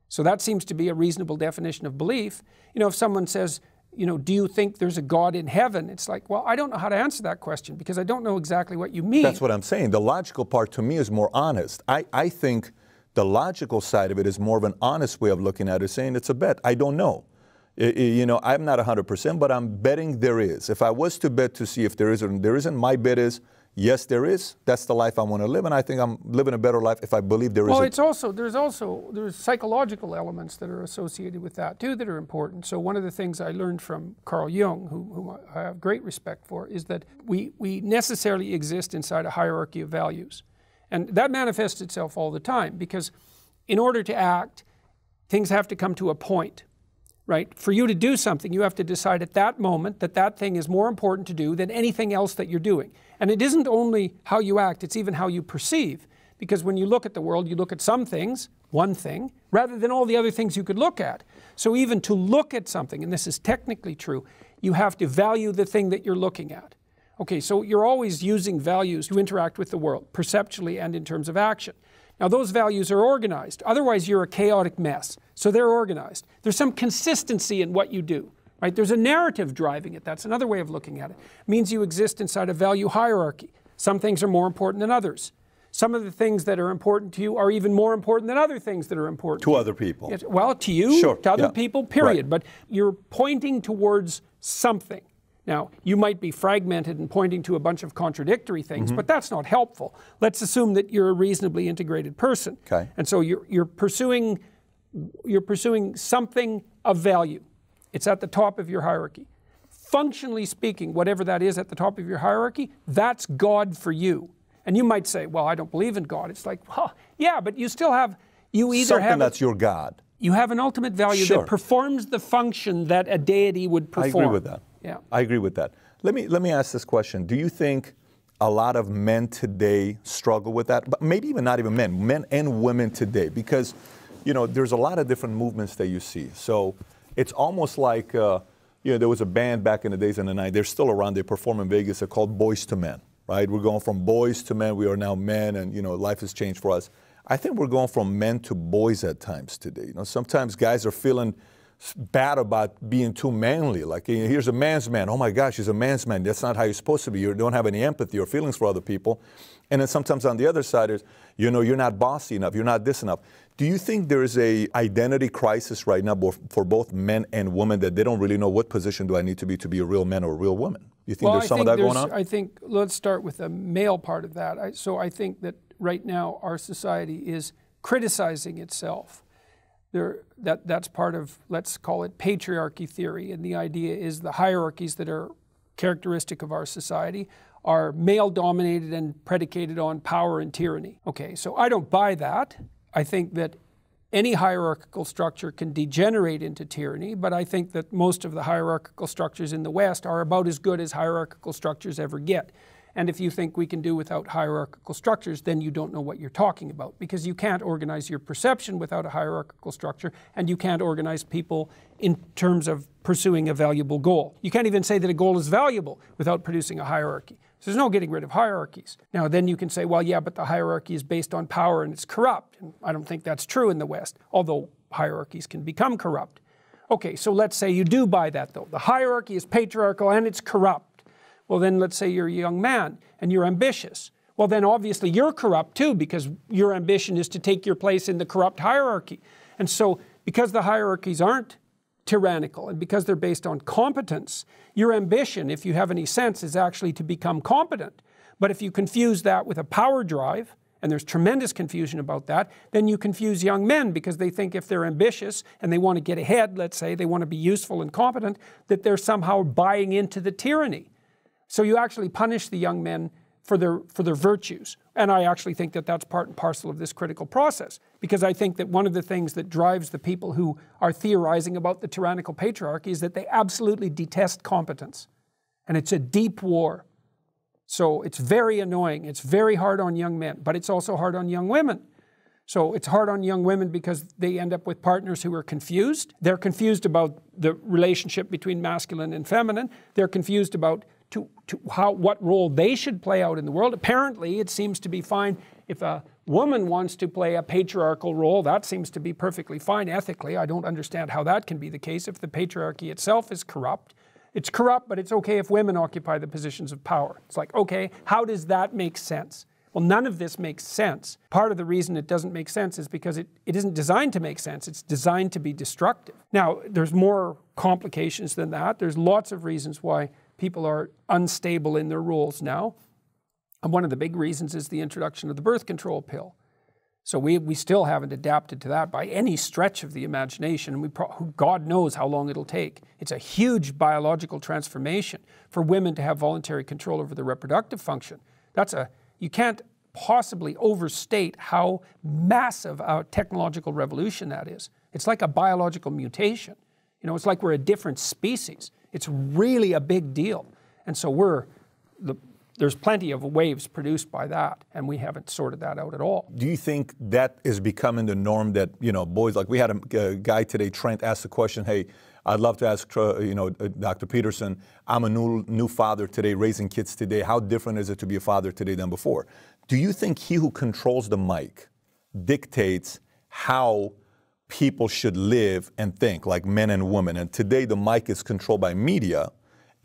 So that seems to be a reasonable definition of belief. You know, if someone says, you know, do you think there's a God in heaven? It's like, well, I don't know how to answer that question because I don't know exactly what you mean. That's what I'm saying. The logical part to me is more honest. I, I think the logical side of it is more of an honest way of looking at it, saying it's a bet. I don't know. You know, I'm not 100%, but I'm betting there is. If I was to bet to see if there is or there isn't, my bet is yes, there is. That's the life I want to live, and I think I'm living a better life if I believe there is. Well, it's also there's also there's psychological elements that are associated with that too that are important. So one of the things I learned from Carl Jung, who, whom I have great respect for, is that we we necessarily exist inside a hierarchy of values, and that manifests itself all the time because in order to act, things have to come to a point right? For you to do something, you have to decide at that moment that that thing is more important to do than anything else that you're doing. And it isn't only how you act, it's even how you perceive. Because when you look at the world, you look at some things, one thing, rather than all the other things you could look at. So even to look at something, and this is technically true, you have to value the thing that you're looking at. Okay, so you're always using values to interact with the world, perceptually and in terms of action. Now, those values are organized. Otherwise, you're a chaotic mess. So they're organized. There's some consistency in what you do. Right? There's a narrative driving it. That's another way of looking at it. it. Means you exist inside a value hierarchy. Some things are more important than others. Some of the things that are important to you are even more important than other things that are important to, to other people. Yes, well, to you, sure. to other yeah. people, period. Right. But you're pointing towards something. Now, you might be fragmented and pointing to a bunch of contradictory things, mm-hmm. but that's not helpful. Let's assume that you're a reasonably integrated person. Okay. And so you're, you're pursuing you're pursuing something of value. It's at the top of your hierarchy. Functionally speaking, whatever that is at the top of your hierarchy, that's God for you. And you might say, well, I don't believe in God. It's like, well, yeah, but you still have, you either Something have. that's a, your God. You have an ultimate value sure. that performs the function that a deity would perform. I agree with that. Yeah. I agree with that. Let me, let me ask this question. Do you think a lot of men today struggle with that? But maybe even not even men, men and women today, because, you know, there's a lot of different movements that you see. So it's almost like, uh, you know, there was a band back in the days in the night. They're still around. They perform in Vegas. They're called Boyz II Men, right? We're going from boys to men. We are now men, and you know, life has changed for us. I think we're going from men to boys at times today. You know, sometimes guys are feeling bad about being too manly. Like, here's a man's man. Oh my gosh, he's a man's man. That's not how you're supposed to be. You don't have any empathy or feelings for other people. And then sometimes on the other side is, you know, you're not bossy enough. You're not this enough. Do you think there is a identity crisis right now for both men and women that they don't really know what position do I need to be to be a real man or a real woman? You think well, there's some think of that going on? I think let's start with the male part of that. I, so I think that right now our society is criticizing itself there, that, that's part of, let's call it patriarchy theory. And the idea is the hierarchies that are characteristic of our society are male dominated and predicated on power and tyranny. Okay, so I don't buy that. I think that any hierarchical structure can degenerate into tyranny, but I think that most of the hierarchical structures in the West are about as good as hierarchical structures ever get. And if you think we can do without hierarchical structures, then you don't know what you're talking about because you can't organize your perception without a hierarchical structure, and you can't organize people in terms of pursuing a valuable goal. You can't even say that a goal is valuable without producing a hierarchy. So there's no getting rid of hierarchies. Now, then you can say, well, yeah, but the hierarchy is based on power and it's corrupt. And I don't think that's true in the West, although hierarchies can become corrupt. Okay, so let's say you do buy that, though. The hierarchy is patriarchal and it's corrupt. Well, then let's say you're a young man and you're ambitious. Well, then obviously you're corrupt too because your ambition is to take your place in the corrupt hierarchy. And so, because the hierarchies aren't tyrannical and because they're based on competence, your ambition, if you have any sense, is actually to become competent. But if you confuse that with a power drive, and there's tremendous confusion about that, then you confuse young men because they think if they're ambitious and they want to get ahead, let's say, they want to be useful and competent, that they're somehow buying into the tyranny. So you actually punish the young men for their, for their virtues. And I actually think that that's part and parcel of this critical process, because I think that one of the things that drives the people who are theorizing about the tyrannical patriarchy is that they absolutely detest competence. And it's a deep war. So it's very annoying. It's very hard on young men, but it's also hard on young women. So it's hard on young women because they end up with partners who are confused. They're confused about the relationship between masculine and feminine. They're confused about to, to how, what role they should play out in the world. Apparently, it seems to be fine if a woman wants to play a patriarchal role. That seems to be perfectly fine ethically. I don't understand how that can be the case if the patriarchy itself is corrupt. It's corrupt, but it's okay if women occupy the positions of power. It's like, okay, how does that make sense? Well, none of this makes sense. Part of the reason it doesn't make sense is because it, it isn't designed to make sense. It's designed to be destructive. Now, there's more complications than that. There's lots of reasons why people are unstable in their rules now. And one of the big reasons is the introduction of the birth control pill. So we, we still haven't adapted to that by any stretch of the imagination. And we pro- God knows how long it'll take. It's a huge biological transformation for women to have voluntary control over their reproductive function. That's a, you can't possibly overstate how massive a technological revolution that is. It's like a biological mutation. You know, it's like we're a different species. It's really a big deal. And so we're, the, there's plenty of waves produced by that, and we haven't sorted that out at all. Do you think that is becoming the norm that, you know, boys, like we had a, a guy today, Trent, asked the question, hey, I'd love to ask, uh, you know, uh, Dr. Peterson, I'm a new, new father today, raising kids today. How different is it to be a father today than before? Do you think he who controls the mic dictates how people should live and think like men and women. And today the mic is controlled by media,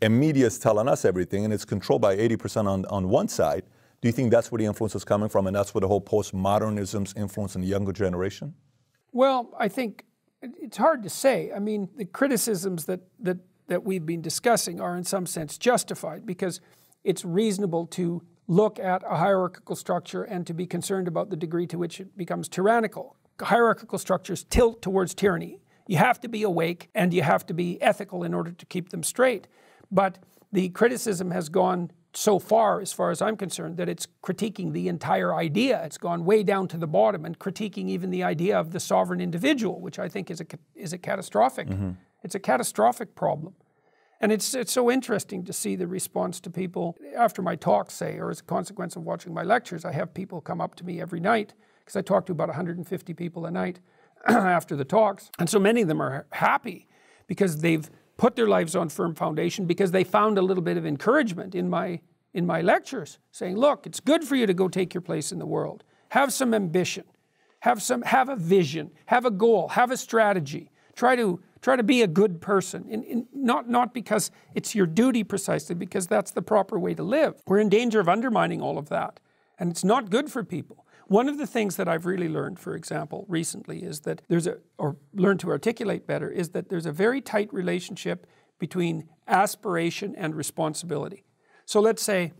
and media is telling us everything, and it's controlled by 80% on, on one side. Do you think that's where the influence is coming from, and that's where the whole postmodernism's influence in the younger generation? Well, I think it's hard to say. I mean, the criticisms that, that, that we've been discussing are in some sense justified because it's reasonable to look at a hierarchical structure and to be concerned about the degree to which it becomes tyrannical hierarchical structures tilt towards tyranny. You have to be awake and you have to be ethical in order to keep them straight. But the criticism has gone so far, as far as I'm concerned, that it's critiquing the entire idea. It's gone way down to the bottom and critiquing even the idea of the sovereign individual, which I think is a, is a catastrophic. Mm-hmm. It's a catastrophic problem. And it's, it's so interesting to see the response to people after my talks, say, or as a consequence of watching my lectures. I have people come up to me every night because I talk to about 150 people a night [CLEARS THROAT] after the talks. And so many of them are happy because they've put their lives on firm foundation because they found a little bit of encouragement in my in my lectures saying, look, it's good for you to go take your place in the world. Have some ambition. Have some have a vision, have a goal, have a strategy. Try to try to be a good person. In, in, not, not because it's your duty precisely, because that's the proper way to live. We're in danger of undermining all of that. And it's not good for people. One of the things that I've really learned, for example, recently is that there's a, or learned to articulate better, is that there's a very tight relationship between aspiration and responsibility. So let's say,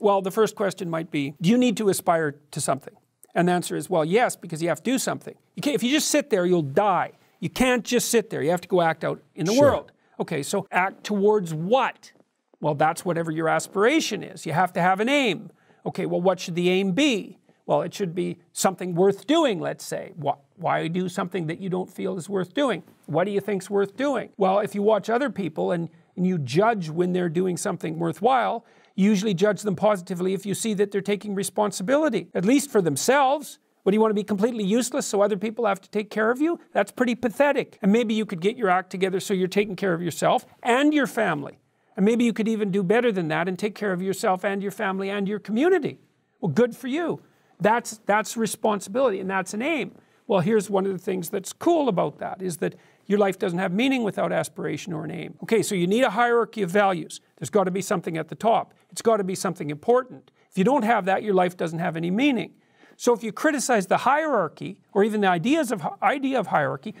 well, the first question might be, do you need to aspire to something? And the answer is, well, yes, because you have to do something. You if you just sit there, you'll die. You can't just sit there. You have to go act out in the sure. world. Okay, so act towards what? Well, that's whatever your aspiration is. You have to have an aim. Okay, well, what should the aim be? Well, it should be something worth doing, let's say. Why do something that you don't feel is worth doing? What do you think's worth doing? Well, if you watch other people and, and you judge when they're doing something worthwhile, you usually judge them positively if you see that they're taking responsibility, at least for themselves. What do you want to be completely useless so other people have to take care of you? That's pretty pathetic. And maybe you could get your act together so you're taking care of yourself and your family. And maybe you could even do better than that and take care of yourself and your family and your community. Well, good for you. That's, that's responsibility and that's an aim. Well, here's one of the things that's cool about that is that your life doesn't have meaning without aspiration or an aim. Okay, so you need a hierarchy of values. There's got to be something at the top. It's got to be something important. If you don't have that, your life doesn't have any meaning. So if you criticize the hierarchy or even the ideas of idea of hierarchy,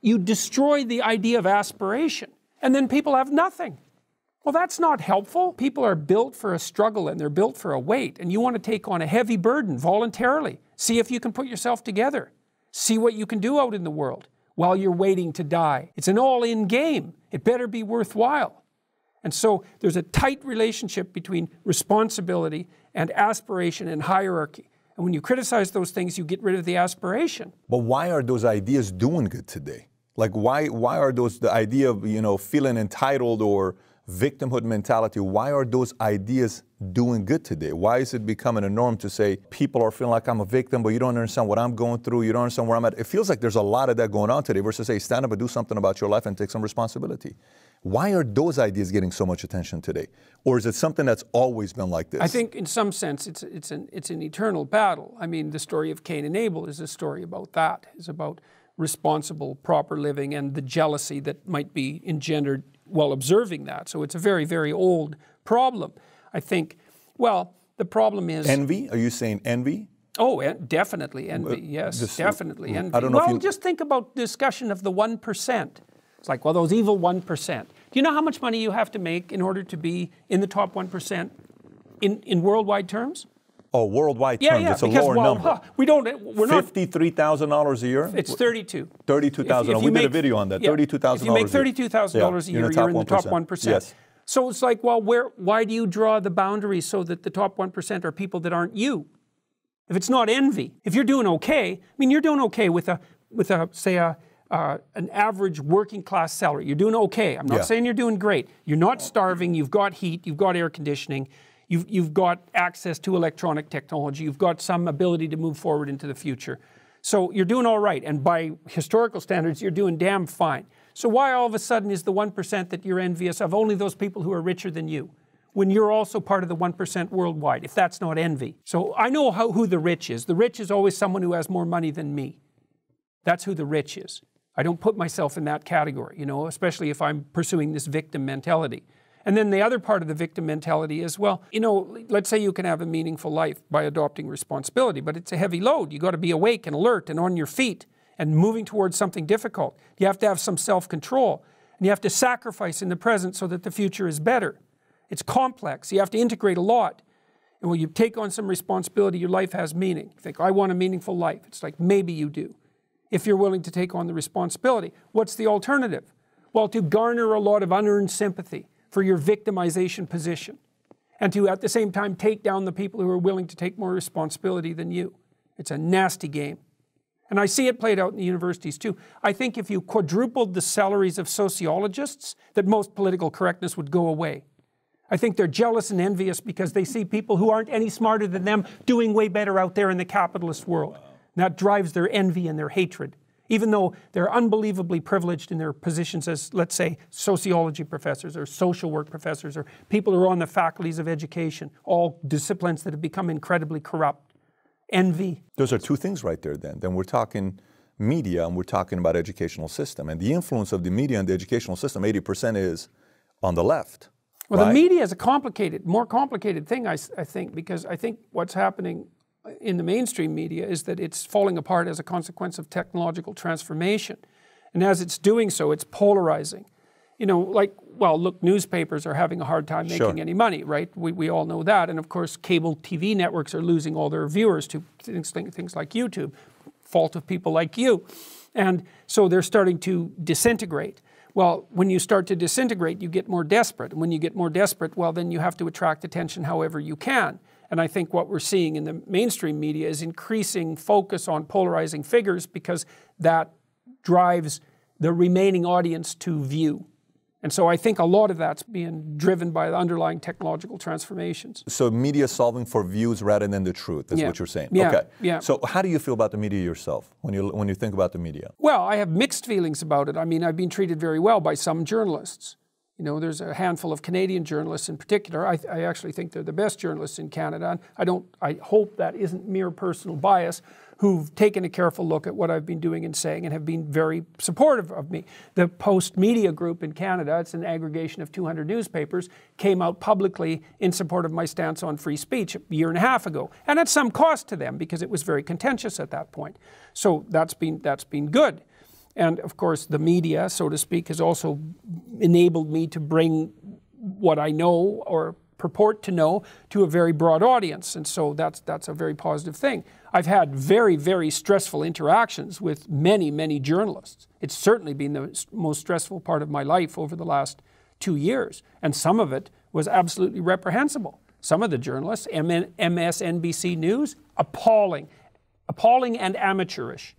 you destroy the idea of aspiration. And then people have nothing. Well, that's not helpful. People are built for a struggle and they're built for a weight, and you want to take on a heavy burden voluntarily. See if you can put yourself together. See what you can do out in the world while you're waiting to die. It's an all in game. It better be worthwhile. And so there's a tight relationship between responsibility and aspiration and hierarchy. And when you criticize those things, you get rid of the aspiration. But why are those ideas doing good today? Like why why are those the idea of you know feeling entitled or victimhood mentality, why are those ideas doing good today? Why is it becoming a norm to say people are feeling like I'm a victim, but you don't understand what I'm going through, you don't understand where I'm at? It feels like there's a lot of that going on today versus say stand up and do something about your life and take some responsibility. Why are those ideas getting so much attention today? Or is it something that's always been like this? I think in some sense it's, it's, an, it's an eternal battle. I mean, the story of Cain and Abel is a story about that. It's about responsible, proper living and the jealousy that might be engendered while observing that. So it's a very, very old problem. I think, well, the problem is. Envy? Are you saying envy? Oh, definitely uh, envy. Yes, this, definitely mm, envy. I don't know well, you... just think about discussion of the 1%. It's like, well, those evil 1%. Do you know how much money you have to make in order to be in the top 1% in, in worldwide terms? Oh, worldwide yeah, terms, yeah, it's a because, lower well, number. we don't. We're not. Fifty-three thousand dollars a year. It's thirty-two. Thirty-two thousand. We make, did a video on that. Yeah, thirty-two thousand. If you make thirty-two thousand dollars a year, you're in the top one percent. Yes. So it's like, well, where? Why do you draw the boundaries so that the top one percent are people that aren't you? If it's not envy, if you're doing okay, I mean, you're doing okay with a with a say a uh, an average working class salary. You're doing okay. I'm not yeah. saying you're doing great. You're not starving. You've got heat. You've got air conditioning. You've, you've got access to electronic technology. You've got some ability to move forward into the future. So you're doing all right. And by historical standards, you're doing damn fine. So why all of a sudden is the 1% that you're envious of only those people who are richer than you? When you're also part of the 1% worldwide, if that's not envy. So I know how, who the rich is. The rich is always someone who has more money than me. That's who the rich is. I don't put myself in that category, you know, especially if I'm pursuing this victim mentality. And then the other part of the victim mentality is well, you know, let's say you can have a meaningful life by adopting responsibility, but it's a heavy load. You got to be awake and alert and on your feet and moving towards something difficult. You have to have some self control and you have to sacrifice in the present so that the future is better. It's complex. You have to integrate a lot. And when you take on some responsibility, your life has meaning. You think, I want a meaningful life. It's like, maybe you do, if you're willing to take on the responsibility. What's the alternative? Well, to garner a lot of unearned sympathy for your victimization position and to at the same time take down the people who are willing to take more responsibility than you. It's a nasty game. And I see it played out in the universities too. I think if you quadrupled the salaries of sociologists, that most political correctness would go away. I think they're jealous and envious because they see people who aren't any smarter than them doing way better out there in the capitalist world. And that drives their envy and their hatred even though they're unbelievably privileged in their positions as, let's say, sociology professors or social work professors or people who are on the faculties of education, all disciplines that have become incredibly corrupt. Envy. Those are two things right there, then. Then we're talking media and we're talking about educational system. And the influence of the media and the educational system, 80% is on the left. Well, right? the media is a complicated, more complicated thing, I, I think, because I think what's happening in the mainstream media is that it's falling apart as a consequence of technological transformation. And as it's doing so, it's polarizing. You know, like, well, look, newspapers are having a hard time making sure. any money, right? We, we all know that. And of course, cable TV networks are losing all their viewers to things, things like YouTube, fault of people like you. And so they're starting to disintegrate. Well, when you start to disintegrate, you get more desperate. And when you get more desperate, well, then you have to attract attention however you can. And I think what we're seeing in the mainstream media is increasing focus on polarizing figures because that drives the remaining audience to view. And so I think a lot of that's being driven by the underlying technological transformations. So media solving for views rather than the truth, that's yeah. what you're saying. Yeah. Okay. Yeah. So how do you feel about the media yourself when you when you think about the media? Well, I have mixed feelings about it. I mean, I've been treated very well by some journalists. You know, there's a handful of Canadian journalists in particular. I, I, actually think they're the best journalists in Canada. And I don't. I hope that isn't mere personal bias. Who've taken a careful look at what I've been doing and saying and have been very supportive of me. The Postmedia Group in Canada, it's an aggregation of 200 newspapers, came out publicly in support of my stance on free speech a year and a half ago, and at some cost to them because it was very contentious at that point. So that's been that's been good. And of course, the media, so to speak, has also enabled me to bring what I know or purport to know to a very broad audience. And so that's, that's a very positive thing. I've had very, very stressful interactions with many, many journalists. It's certainly been the most stressful part of my life over the last two years. And some of it was absolutely reprehensible. Some of the journalists, MSNBC News, appalling, appalling and amateurish.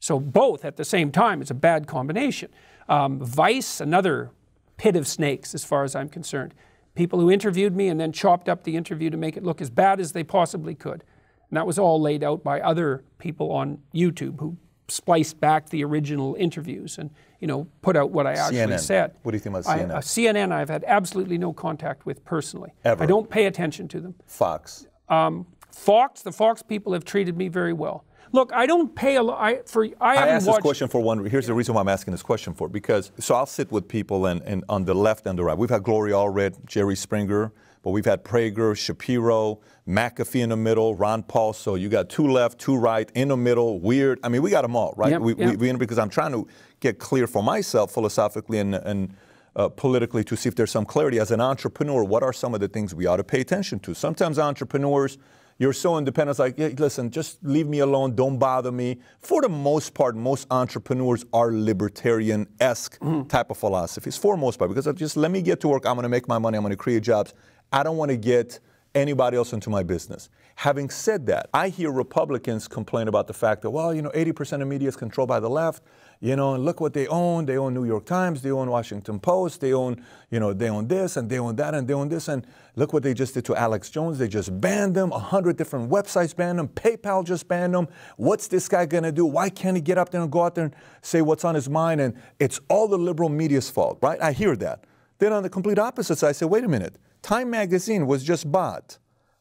So both at the same time is a bad combination. Um, Vice, another pit of snakes as far as I'm concerned. People who interviewed me and then chopped up the interview to make it look as bad as they possibly could. And that was all laid out by other people on YouTube who spliced back the original interviews and you know put out what I actually CNN. said. What do you think about CNN? I, uh, CNN I've had absolutely no contact with personally. Ever. I don't pay attention to them. Fox. Um, Fox, the Fox people have treated me very well. Look, I don't pay a lot. For I, I asked watched, this question for one. Here's the reason why I'm asking this question for because so I'll sit with people and, and on the left and the right. We've had Gloria Allred, Jerry Springer, but we've had Prager, Shapiro, McAfee in the middle, Ron Paul. So you got two left, two right, in the middle, weird. I mean, we got them all, right? Yep, we, yep. we, because I'm trying to get clear for myself philosophically and, and uh, politically to see if there's some clarity. As an entrepreneur, what are some of the things we ought to pay attention to? Sometimes entrepreneurs you're so independent. It's like, hey, listen, just leave me alone. Don't bother me. For the most part, most entrepreneurs are libertarian esque mm-hmm. type of philosophies, for most part, because just let me get to work. I'm going to make my money. I'm going to create jobs. I don't want to get anybody else into my business. Having said that, I hear Republicans complain about the fact that, well, you know, 80% of media is controlled by the left you know, and look what they own. They own New York Times, they own Washington Post, they own, you know, they own this and they own that and they own this. And look what they just did to Alex Jones. They just banned them. A hundred different websites banned them. PayPal just banned them. What's this guy gonna do? Why can't he get up there and go out there and say what's on his mind? And it's all the liberal media's fault, right? I hear that. Then on the complete opposite side, I say, wait a minute. Time magazine was just bought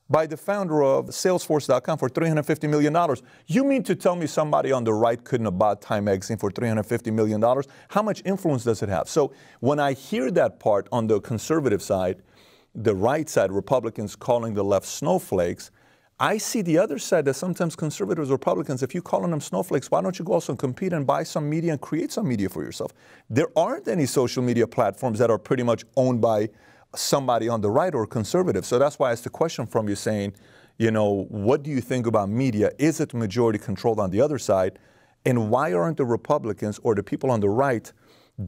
by the founder of Salesforce.com for $350 million. You mean to tell me somebody on the right couldn't have bought Time Magazine for $350 million? How much influence does it have? So when I hear that part on the conservative side, the right side, Republicans calling the left snowflakes, I see the other side that sometimes conservatives, Republicans, if you're calling them snowflakes, why don't you go also and compete and buy some media and create some media for yourself? There aren't any social media platforms that are pretty much owned by somebody on the right or conservative. So that's why I asked the question from you saying, you know, what do you think about media? Is it majority controlled on the other side? And why aren't the Republicans or the people on the right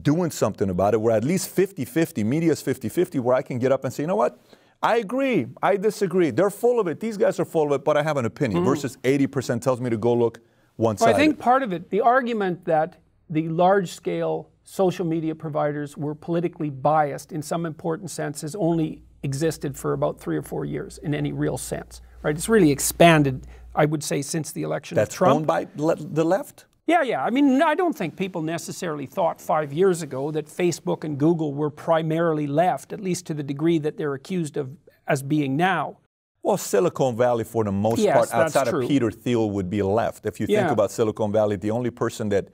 doing something about it? Where at least 50 50, media is 50 50, where I can get up and say, you know what? I agree. I disagree. They're full of it. These guys are full of it, but I have an opinion. Mm-hmm. Versus 80% tells me to go look one side. Well, I think part of it, the argument that the large scale social media providers were politically biased in some important sense has only existed for about three or four years in any real sense. Right? It's really expanded, I would say, since the election That's of Trump. owned by le- the left? Yeah, yeah. I mean, I don't think people necessarily thought five years ago that Facebook and Google were primarily left, at least to the degree that they're accused of as being now. Well, Silicon Valley, for the most yes, part, outside of Peter Thiel, would be left. If you yeah. think about Silicon Valley, the only person that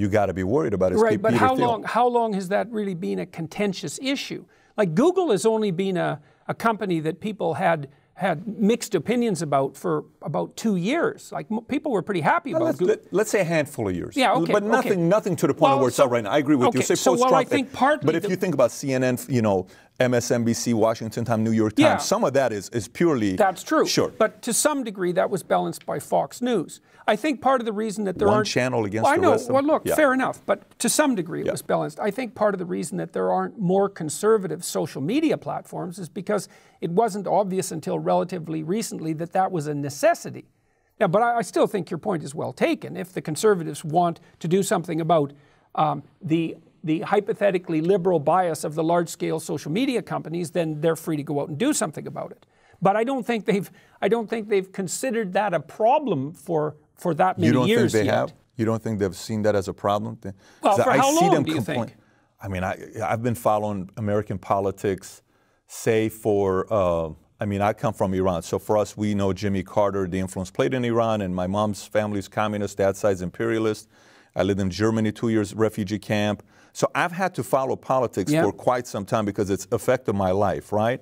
you got to be worried about is right, Peter but how Thiel. long? How long has that really been a contentious issue? Like Google has only been a, a company that people had had mixed opinions about for about two years. Like people were pretty happy well, about let's, Let, us say a handful of years. Yeah, okay. But nothing, okay. nothing to the point well, where it's so, at right now. I agree with okay, you. Say so post-Trump. well, I think partly but if the, you think about CNN, you know, MSNBC, Washington Times, New York Times, yeah, some of that is, is purely. That's true. Sure. But to some degree, that was balanced by Fox News. I think part of the reason that there One aren't one channel against well, I know. Well, look, yeah. fair enough. But to some degree, it yeah. was balanced. I think part of the reason that there aren't more conservative social media platforms is because it wasn't obvious until relatively recently that that was a necessity. Now, but I, I still think your point is well taken. If the conservatives want to do something about um, the the hypothetically liberal bias of the large scale social media companies, then they're free to go out and do something about it. But I don't think they've I don't think they've considered that a problem for for that many you don't years think they yet. have? You don't think they've seen that as a problem? Well, for I how see long them do you think? I mean, I, I've been following American politics, say for, uh, I mean, I come from Iran. So for us, we know Jimmy Carter, the influence played in Iran, and my mom's family's communist, dad's side's imperialist. I lived in Germany two years, refugee camp. So I've had to follow politics Yeah. for quite some time because it's affected my life, right?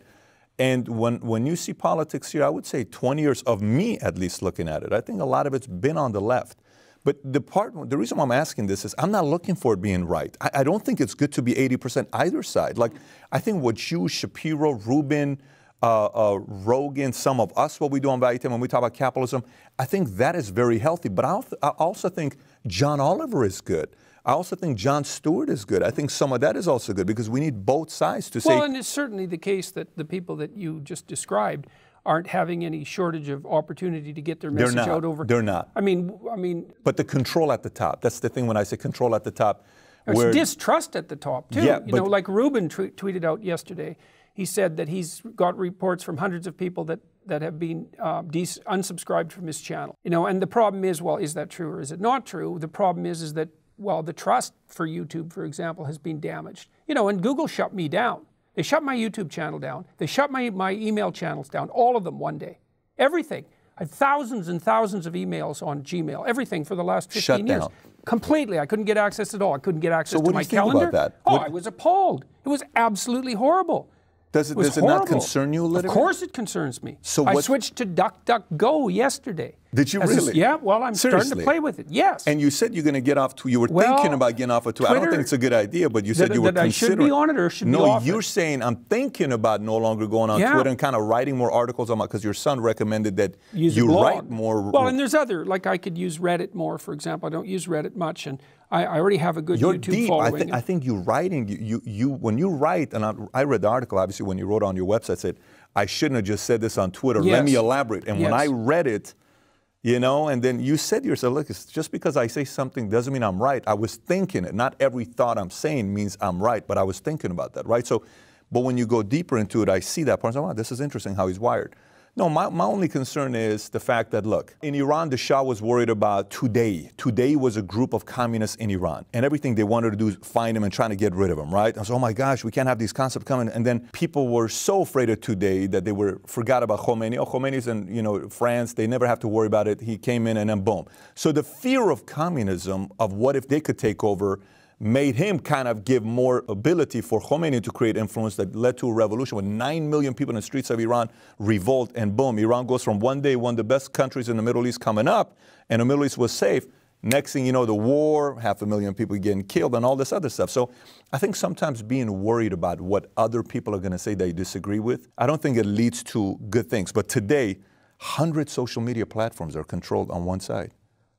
And when, when you see politics here, I would say 20 years of me at least looking at it. I think a lot of it's been on the left. But the part, the reason why I'm asking this is I'm not looking for it being right. I, I don't think it's good to be 80% either side. Like, I think what you, Shapiro, Rubin, uh, uh, Rogan, some of us, what we do on Valuetainment when we talk about capitalism, I think that is very healthy. But I also think John Oliver is good. I also think Jon Stewart is good. I think some of that is also good because we need both sides to Well, say, and it's certainly the case that the people that you just described aren't having any shortage of opportunity to get their message not. out over. They're not. I mean, I mean, but the control at the top. That's the thing when I say control at the top. There's distrust at the top too. Yeah, you know, like Rubin twe- tweeted out yesterday. He said that he's got reports from hundreds of people that that have been uh, des- unsubscribed from his channel. You know, and the problem is, well, is that true or is it not true? The problem is, is that well, the trust for YouTube, for example, has been damaged. You know, and Google shut me down. They shut my YouTube channel down. They shut my my email channels down. All of them one day. Everything. I had thousands and thousands of emails on Gmail. Everything for the last 15 Shut years. down. Completely. I couldn't get access at all. I couldn't get access So to what do my you think about calendar. that? Oh, What- I was appalled. It was absolutely horrible. Does it, was does it not concern you a little Of course it concerns me. So I what- switched to DuckDuckGo yesterday. Did you As a- really? yeah, well, I'm starting to play with it. Yes. And you said you're going to get off to. You were Well, thinking about getting off of Twitter. I don't think it's a good idea, but you said That- you were that I should be on it or should be no, you're it? saying I'm thinking about no longer going on Yeah. Twitter and kind of writing more articles on my because your son recommended that use you write more. Well, and there's other like I could use Reddit more, for example. I don't use Reddit much, and I, I already have a good You're YouTube deep. I following. think, I think you writing, you, you, you when you write, and I, I read the article, obviously, when you wrote on your website, said, I shouldn't have just said this on Twitter. Let me elaborate. And when I read it, you know, and then you said to yourself, look, it's just because I say something doesn't mean I'm right. I was thinking it. Not every thought I'm saying means I'm right, but I was thinking about that, right? So, but when you go deeper into it, I see that part. I say, wow, this is interesting how he's wired. No, my, my only concern is the fact that, look, in Iran, the Shah was worried about Tudeh. Tudeh was a group of communists in Iran, and everything they wanted to do is find him and trying to get rid of him, right? I was, oh my gosh, we can't have these concepts coming. And then people were so afraid of Tudeh that they were forgot about Khomeini. Oh, Khomeini's in you know France. They never have to worry about it. He came in, and then boom. So the fear of communism, of what if they could take over, made him kind of give more ability for Khomeini to create influence that led to a revolution with 9 million people in the streets of Iran revolt and boom, Iran goes from one day one of the best countries in the Middle East coming up and the Middle East was safe. Next thing you know, the war, half a million people getting killed and all this other stuff. So I think sometimes being worried about what other people are going to say they disagree with, I don't think it leads to good things. But today, 100 social media platforms are controlled on one side.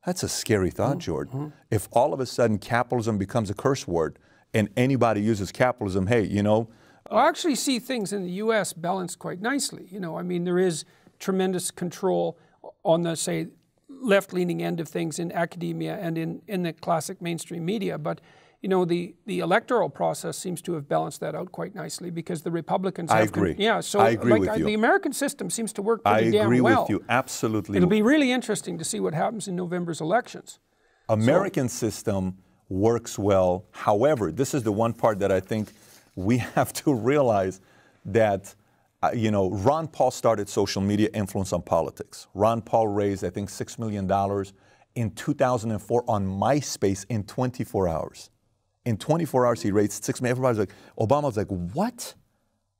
That's a scary thought, mm-hmm. Jordan. Mm-hmm. If all of a sudden capitalism becomes a curse word and anybody uses capitalism, hey, you know, I actually see things in the U.S. balanced quite nicely. You know, I mean, there is tremendous control on the say left-leaning end of things in academia and in, in the classic mainstream media, but you know the, the electoral process seems to have balanced that out quite nicely because the Republicans. I agree. yeah, so I agree like with uh, you. the American system seems to work I pretty damn agree well. with you. Absolutely. It'll be really interesting to see what happens in November's elections. American system works well. However, this is the one part that I think we [LAUGHS] have to realize that, uh, you know, Ron Paul started social media influence on politics. Ron Paul raised, I think, $6 million in 2004 on MySpace in 24 hours. In 24 hours, he raised 6 million. Everybody's like, Obama was like, what?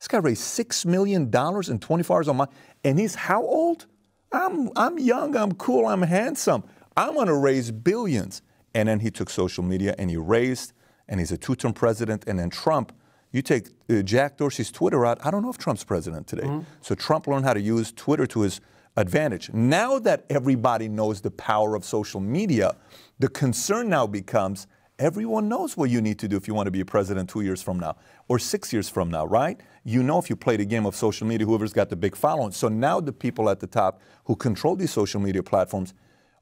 This guy raised $6 million in 24 hours on my, and he's how old? I'm, I'm young, I'm cool, I'm handsome. I'm gonna raise billions. And then he took social media and he raised, and he's a two term president. And then Trump, you take uh, Jack Dorsey's Twitter out, I don't know if Trump's president today. So Trump learned how to use Twitter to his advantage. Now that everybody knows the power of social media, the concern now becomes everyone knows what you need to do if you want to be a president two years from now or six years from now, right? You know if you play the game of social media, whoever's got the big following. So now the people at the top who control these social media platforms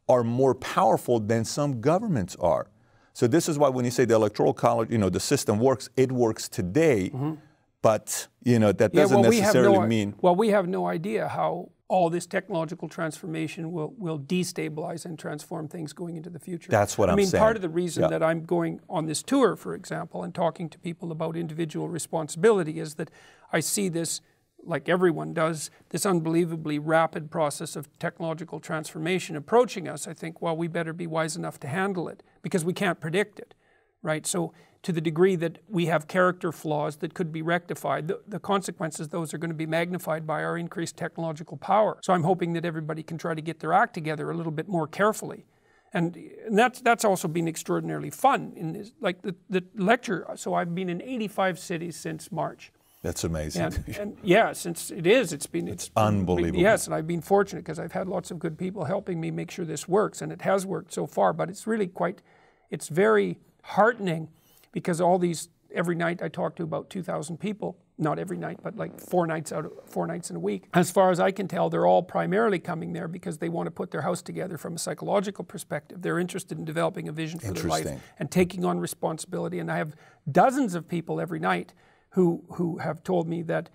are more powerful than some governments are. So this is why when you say the electoral college, you know, the system works, it works today, mm-hmm. but you know that doesn't we have necessarily no, mean Well, we have no idea how all this technological transformation will, will destabilize and transform things going into the future. That's what I I'm mean, saying. part of the reason that I'm going on this tour, for example, and talking to people about individual responsibility is that I see this, like everyone does, this unbelievably rapid process of technological transformation approaching us. I think, well, we better be wise enough to handle it because we can't predict it, right? So to the degree that we have character flaws that could be rectified, the, the, consequences those are going to be magnified by our increased technological power. So I'm hoping that everybody can try to get their act together a little bit more carefully. And, and that's, that's also been extraordinarily fun in this, like the, the lecture. So I've been in 85 cities since March. That's amazing. And, [LAUGHS] and, yeah, since it is, it's been it's unbelievable. Yes, and I've been fortunate because I've had lots of good people helping me make sure this works, and it has worked so far. But it's really quite, it's very heartening because all these every night I talk to about 2,000 people. Not every night, but like four nights out of four nights in a week. As far as I can tell, they're all primarily coming there because they want to put their house together from a psychological perspective. They're interested in developing a vision for their life and taking on responsibility. And I have dozens of people every night who who have told me that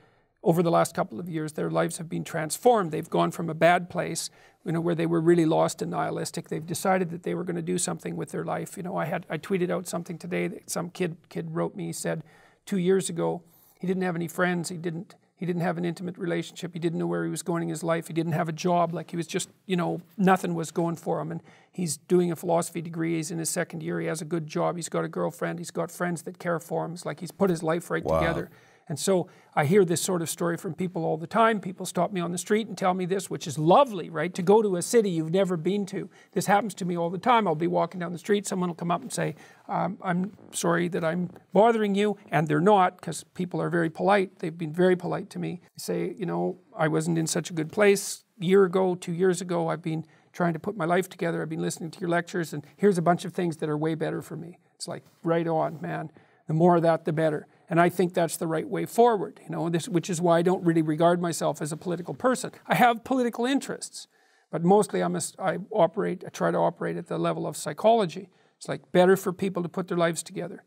over the last couple of years, their lives have been transformed. They've gone from a bad place, you know, where they were really lost and nihilistic. They've decided that they were going to do something with their life. You know, I had I tweeted out something today that some kid kid wrote me. He said, two years ago, he didn't have any friends. He didn't he didn't have an intimate relationship. He didn't know where he was going in his life. He didn't have a job. Like he was just, you know, nothing was going for him. And he's doing a philosophy degree. He's in his second year. He has a good job. He's got a girlfriend. He's got friends that care for him. It's like he's put his life right wow. together. And so I hear this sort of story from people all the time. People stop me on the street and tell me this, which is lovely, right? To go to a city you've never been to. This happens to me all the time. I'll be walking down the street, someone will come up and say, um, I'm sorry that I'm bothering you. And they're not, because people are very polite. They've been very polite to me. They say, you know, I wasn't in such a good place a year ago, two years ago. I've been trying to put my life together. I've been listening to your lectures, and here's a bunch of things that are way better for me. It's like, right on, man. The more of that, the better. And I think that's the right way forward, you know, this, which is why I don't really regard myself as a political person. I have political interests, but mostly I operate, I try to operate at the level of psychology. It's like better for people to put their lives together.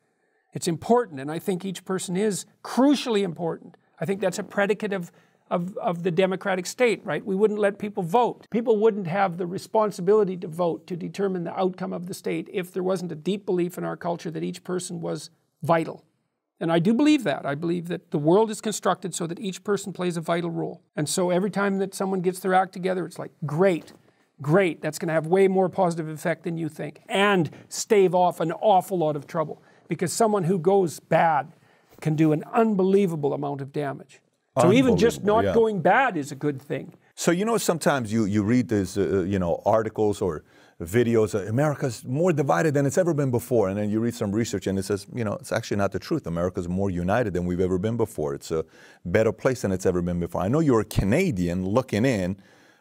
It's important, and I think each person is crucially important. I think that's a predicate of, of, of the democratic state, right? We wouldn't let people vote. People wouldn't have the responsibility to vote to determine the outcome of the state if there wasn't a deep belief in our culture that each person was vital. And I do believe that. I believe that the world is constructed so that each person plays a vital role. And so every time that someone gets their act together, it's like, great, great. That's going to have way more positive effect than you think and stave off an awful lot of trouble. Because someone who goes bad can do an unbelievable amount of damage. So even just not yeah. going bad is a good thing. So you know sometimes you, you read these uh, you know articles or videos. America's more divided than it's ever been before, and then you read some research and it says you know it's actually not the truth. America's more united than we've ever been before. It's a better place than it's ever been before. I know you're a Canadian looking in,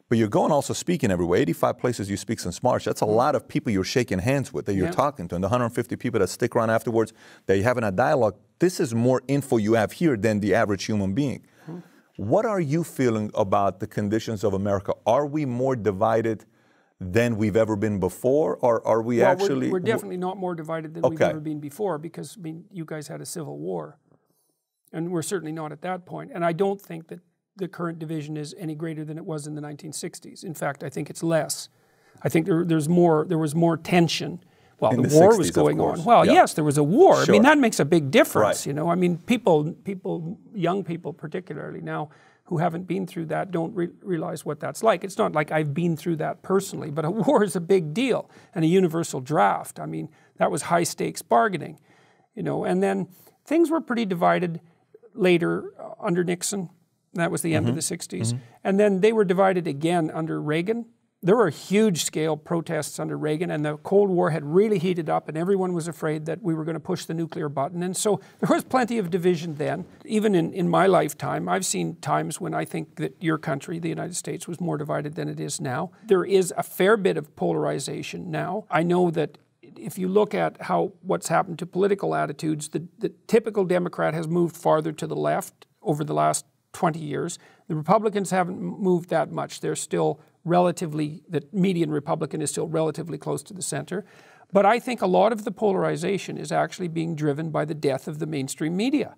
but you're going also speaking everywhere. 85 places you speak since March. That's a mm-hmm. lot of people you're shaking hands with that you're yeah. talking to, and the 150 people that stick around afterwards that you're having a dialogue. This is more info you have here than the average human being. Mm-hmm. What are you feeling about the conditions of America? Are we more divided than we've ever been before, or are we well, actually? We're, we're, definitely not more divided than okay. we've ever been before because I mean, you guys had a civil war, and we're certainly not at that point. And I don't think that the current division is any greater than it was in the 1960s. In fact, I think it's less. I think there, there's more. There was more tension while the, the, war 60s, was going on. Well, yeah. yes, there was a war. Sure. I mean, that makes a big difference. Right. You know, I mean, people, people, young people particularly now who haven't been through that don't re- realize what that's like. It's not like I've been through that personally, but a [LAUGHS] war is a big deal and a universal draft. I mean, that was high stakes bargaining, you know. And then things were pretty divided later uh, under Nixon. That was the mm-hmm. end of mm-hmm. the 60s. Mm-hmm. And then they were divided again under Reagan there were huge scale protests under Reagan, and the Cold War had really heated up, and everyone was afraid that we were going to push the nuclear button. And so there was plenty of division then. Even in, in my lifetime, I've seen times when I think that your country, the United States, was more divided than it is now. There is a fair bit of polarization now. I know that if you look at how what's happened to political attitudes, the, the typical Democrat has moved farther to the left over the last 20 years. The Republicans haven't moved that much. They're still relatively, the median Republican is still relatively close to the center. But I think a lot of the polarization is actually being driven by the death of the mainstream media.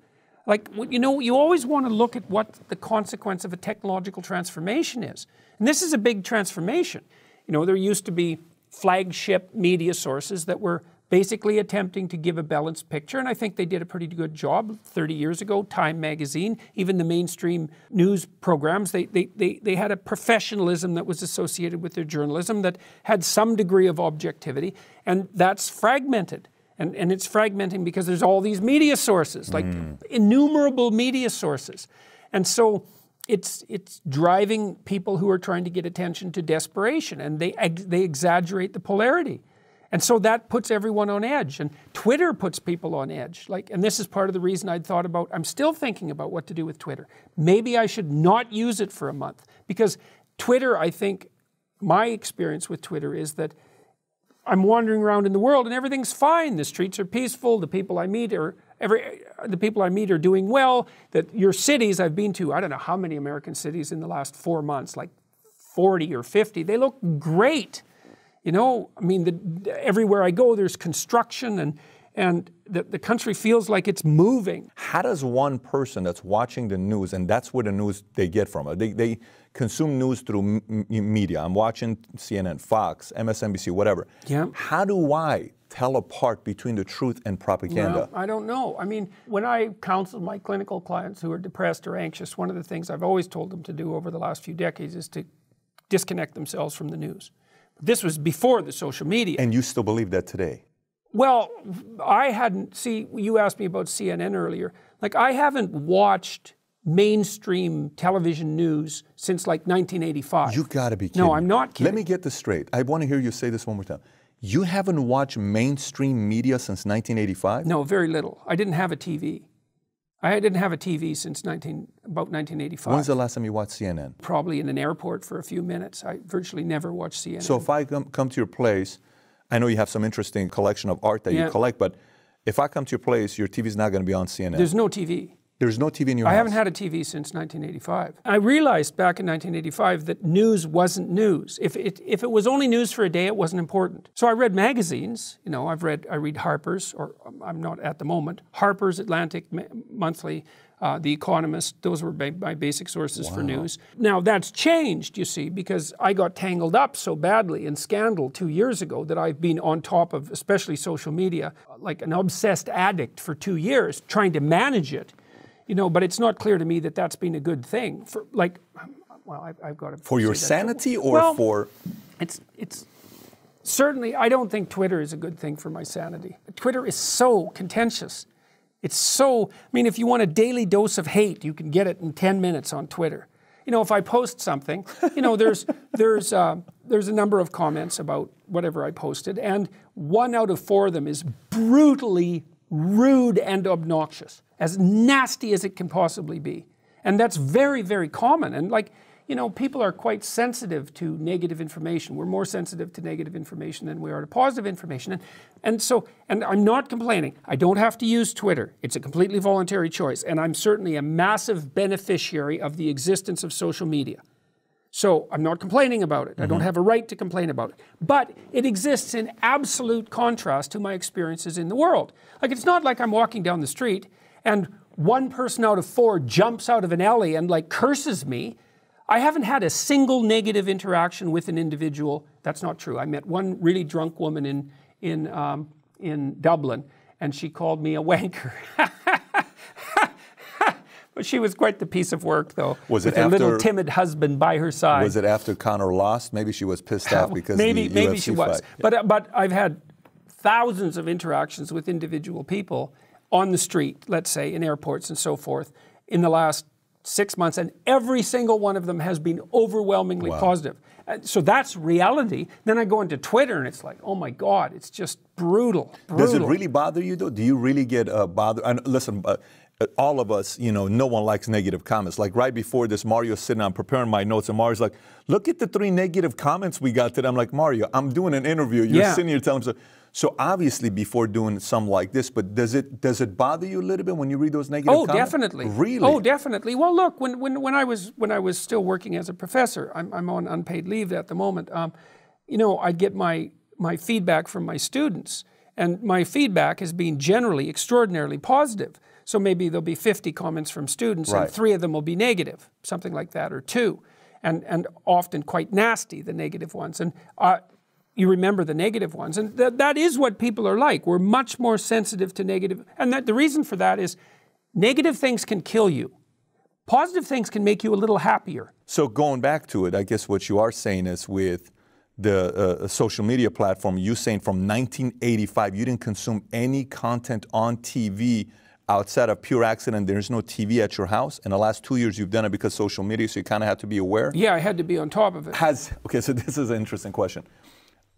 Like, you know, you always want to look at what the consequence of a technological transformation is. And this is a big transformation. You know, there used to be flagship media sources that were basically attempting to give a balanced picture, and I think they did a pretty good job 30 years ago. Time magazine, even the mainstream news programs, they, they, they, they had a professionalism that was associated with their journalism that had some degree of objectivity, and that's fragmented. And, and it's fragmenting because there's all these media sources, like mm. innumerable media sources. And so it's, it's driving people who are trying to get attention to desperation, and they, they exaggerate the polarity. And so that puts everyone on edge. And Twitter puts people on edge. Like, and this is part of the reason I'd thought about, I'm still thinking about what to do with Twitter. Maybe I should not use it for a month. Because Twitter, I think, my experience with Twitter is that I'm wandering around in the world and everything's fine. The streets are peaceful. The people I meet are every the people I meet are doing well. That your cities I've been to, I don't know how many American cities in the last four months, like 40 or 50. They look great. You know, I mean, the, everywhere I go, there's construction and and the, the country feels like it's moving. How does one person that's watching the news, and that's where the news they get from, uh, they, they consume news through m- media. I'm watching CNN, Fox, MSNBC, whatever. Yeah. How do I tell apart between the truth and propaganda? Well, I don't know. I mean, when I counsel my clinical clients who are depressed or anxious, one of the things I've always told them to do over the last few decades is to disconnect themselves from the news. This was before the social media. And you still believe that today? Well, I hadn't. See, you asked me about CNN earlier. Like, I haven't watched mainstream television news since like 1985. You got to be kidding. No, I'm not kidding. Let me get this straight. I want to hear you say this one more time. You haven't watched mainstream media since 1985? No, very little. I didn't have a TV. I didn't have a TV since 19, about 1985. When's the last time you watched CNN? Probably in an airport for a few minutes. I virtually never watch CNN. So if I come, come to your place, I know you have some interesting collection of art that yeah. you collect, but if I come to your place, your TV's not going to be on CNN. There's no TV. There's no TV in your I house. haven't had a TV since 1985. I realized back in 1985 that news wasn't news. If it, if it was only news for a day, it wasn't important. So I read magazines. You know, I've read I read Harper's, or I'm not at the moment. Harper's, Atlantic Monthly, uh, The Economist. Those were my, my basic sources wow. for news. Now that's changed, you see, because I got tangled up so badly in scandal two years ago that I've been on top of, especially social media, like an obsessed addict for two years, trying to manage it you know, but it's not clear to me that that's been a good thing for like. Well, I've, I've got to for your sanity or well, for. It's it's certainly I don't think Twitter is a good thing for my sanity. Twitter is so contentious. It's so. I mean, if you want a daily dose of hate, you can get it in ten minutes on Twitter. You know, if I post something, you know, there's [LAUGHS] there's uh, there's a number of comments about whatever I posted, and one out of four of them is brutally rude and obnoxious as nasty as it can possibly be. And that's very, very common. And like, you know, people are quite sensitive to negative information. We're more sensitive to negative information than we are to positive information. And, and so, and I'm not complaining. I don't have to use Twitter. It's a completely voluntary choice. And I'm certainly a massive beneficiary of the existence of social media. So I'm not complaining about it. Mm-hmm. I don't mm-hmm. have a right to complain about it. But it exists in absolute contrast to my experiences in the world. Like, it's not like I'm walking down the street and one person out of four jumps out of an alley and like curses me, I haven't had a single negative interaction with an individual. That's not true. I met one really drunk woman in, in, um, in Dublin, and she called me a wanker. [LAUGHS] she was quite the piece of work, though. Was it with after, a little timid husband by her side? Was it after Conor lost? Maybe she was pissed off [LAUGHS] because maybe the maybe UFC she was. Fight. But but I've had thousands of interactions with individual people on the street, let's say, in airports and so forth, in the last six months, and every single one of them has been overwhelmingly wow. positive. Uh, so that's reality. Then I go into Twitter and it's like, oh my God, it's just brutal. brutal. Does it really bother you though? Do you really get uh, bothered? And listen, uh, all of us, you know, no one likes negative comments. Like right before this, Mario's sitting, I'm preparing my notes, and Mario's like, look at the three negative comments we got today. I'm like, Mario, I'm doing an interview. You're yeah. sitting here telling me. So so obviously, before doing some like this, but does it does it bother you a little bit when you read those negative? Oh, comments? definitely. Really? Oh, definitely. Well, look, when, when, when I was when I was still working as a professor, I'm, I'm on unpaid leave at the moment. Um, you know, I'd get my my feedback from my students, and my feedback has been generally extraordinarily positive. So maybe there'll be 50 comments from students, Right. and three of them will be negative, something like that, or two, and and often quite nasty, the negative ones. And uh, you remember the negative ones, and th- that is what people are like. We're much more sensitive to negative, and that the reason for that is negative things can kill you. Positive things can make you a little happier. So going back to it, I guess what you are saying is with the uh, social media platform, you saying from 1985 you didn't consume any content on TV outside of pure accident. There's no TV at your house. In the last two years, you've done it because social media, so you kind of have to be aware. Yeah, I had to be on top of it. Has okay, so [LAUGHS] this is an interesting question.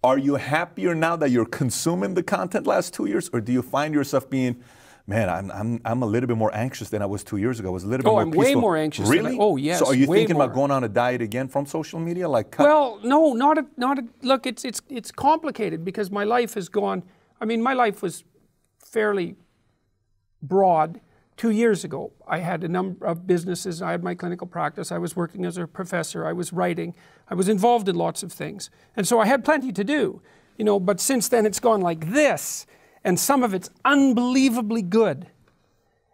Are you happier now that you're consuming the content last two years, or do you find yourself being, man, I'm, I'm, I'm a little bit more anxious than I was two years ago. I was a little bit Oh, more I'm way more anxious than I- Really? oh, yes, So are you thinking about going on a diet again from social media? Like, cut, Well, no, not a, not a, look. It's it's it's complicated because my life has gone. I mean, my life was fairly broad. Two years ago, I had a number of businesses. I had my clinical practice. I was working as a professor. I was writing. I was involved in lots of things, and so I had plenty to do. You know, but since then it's gone like this, and some of it's unbelievably good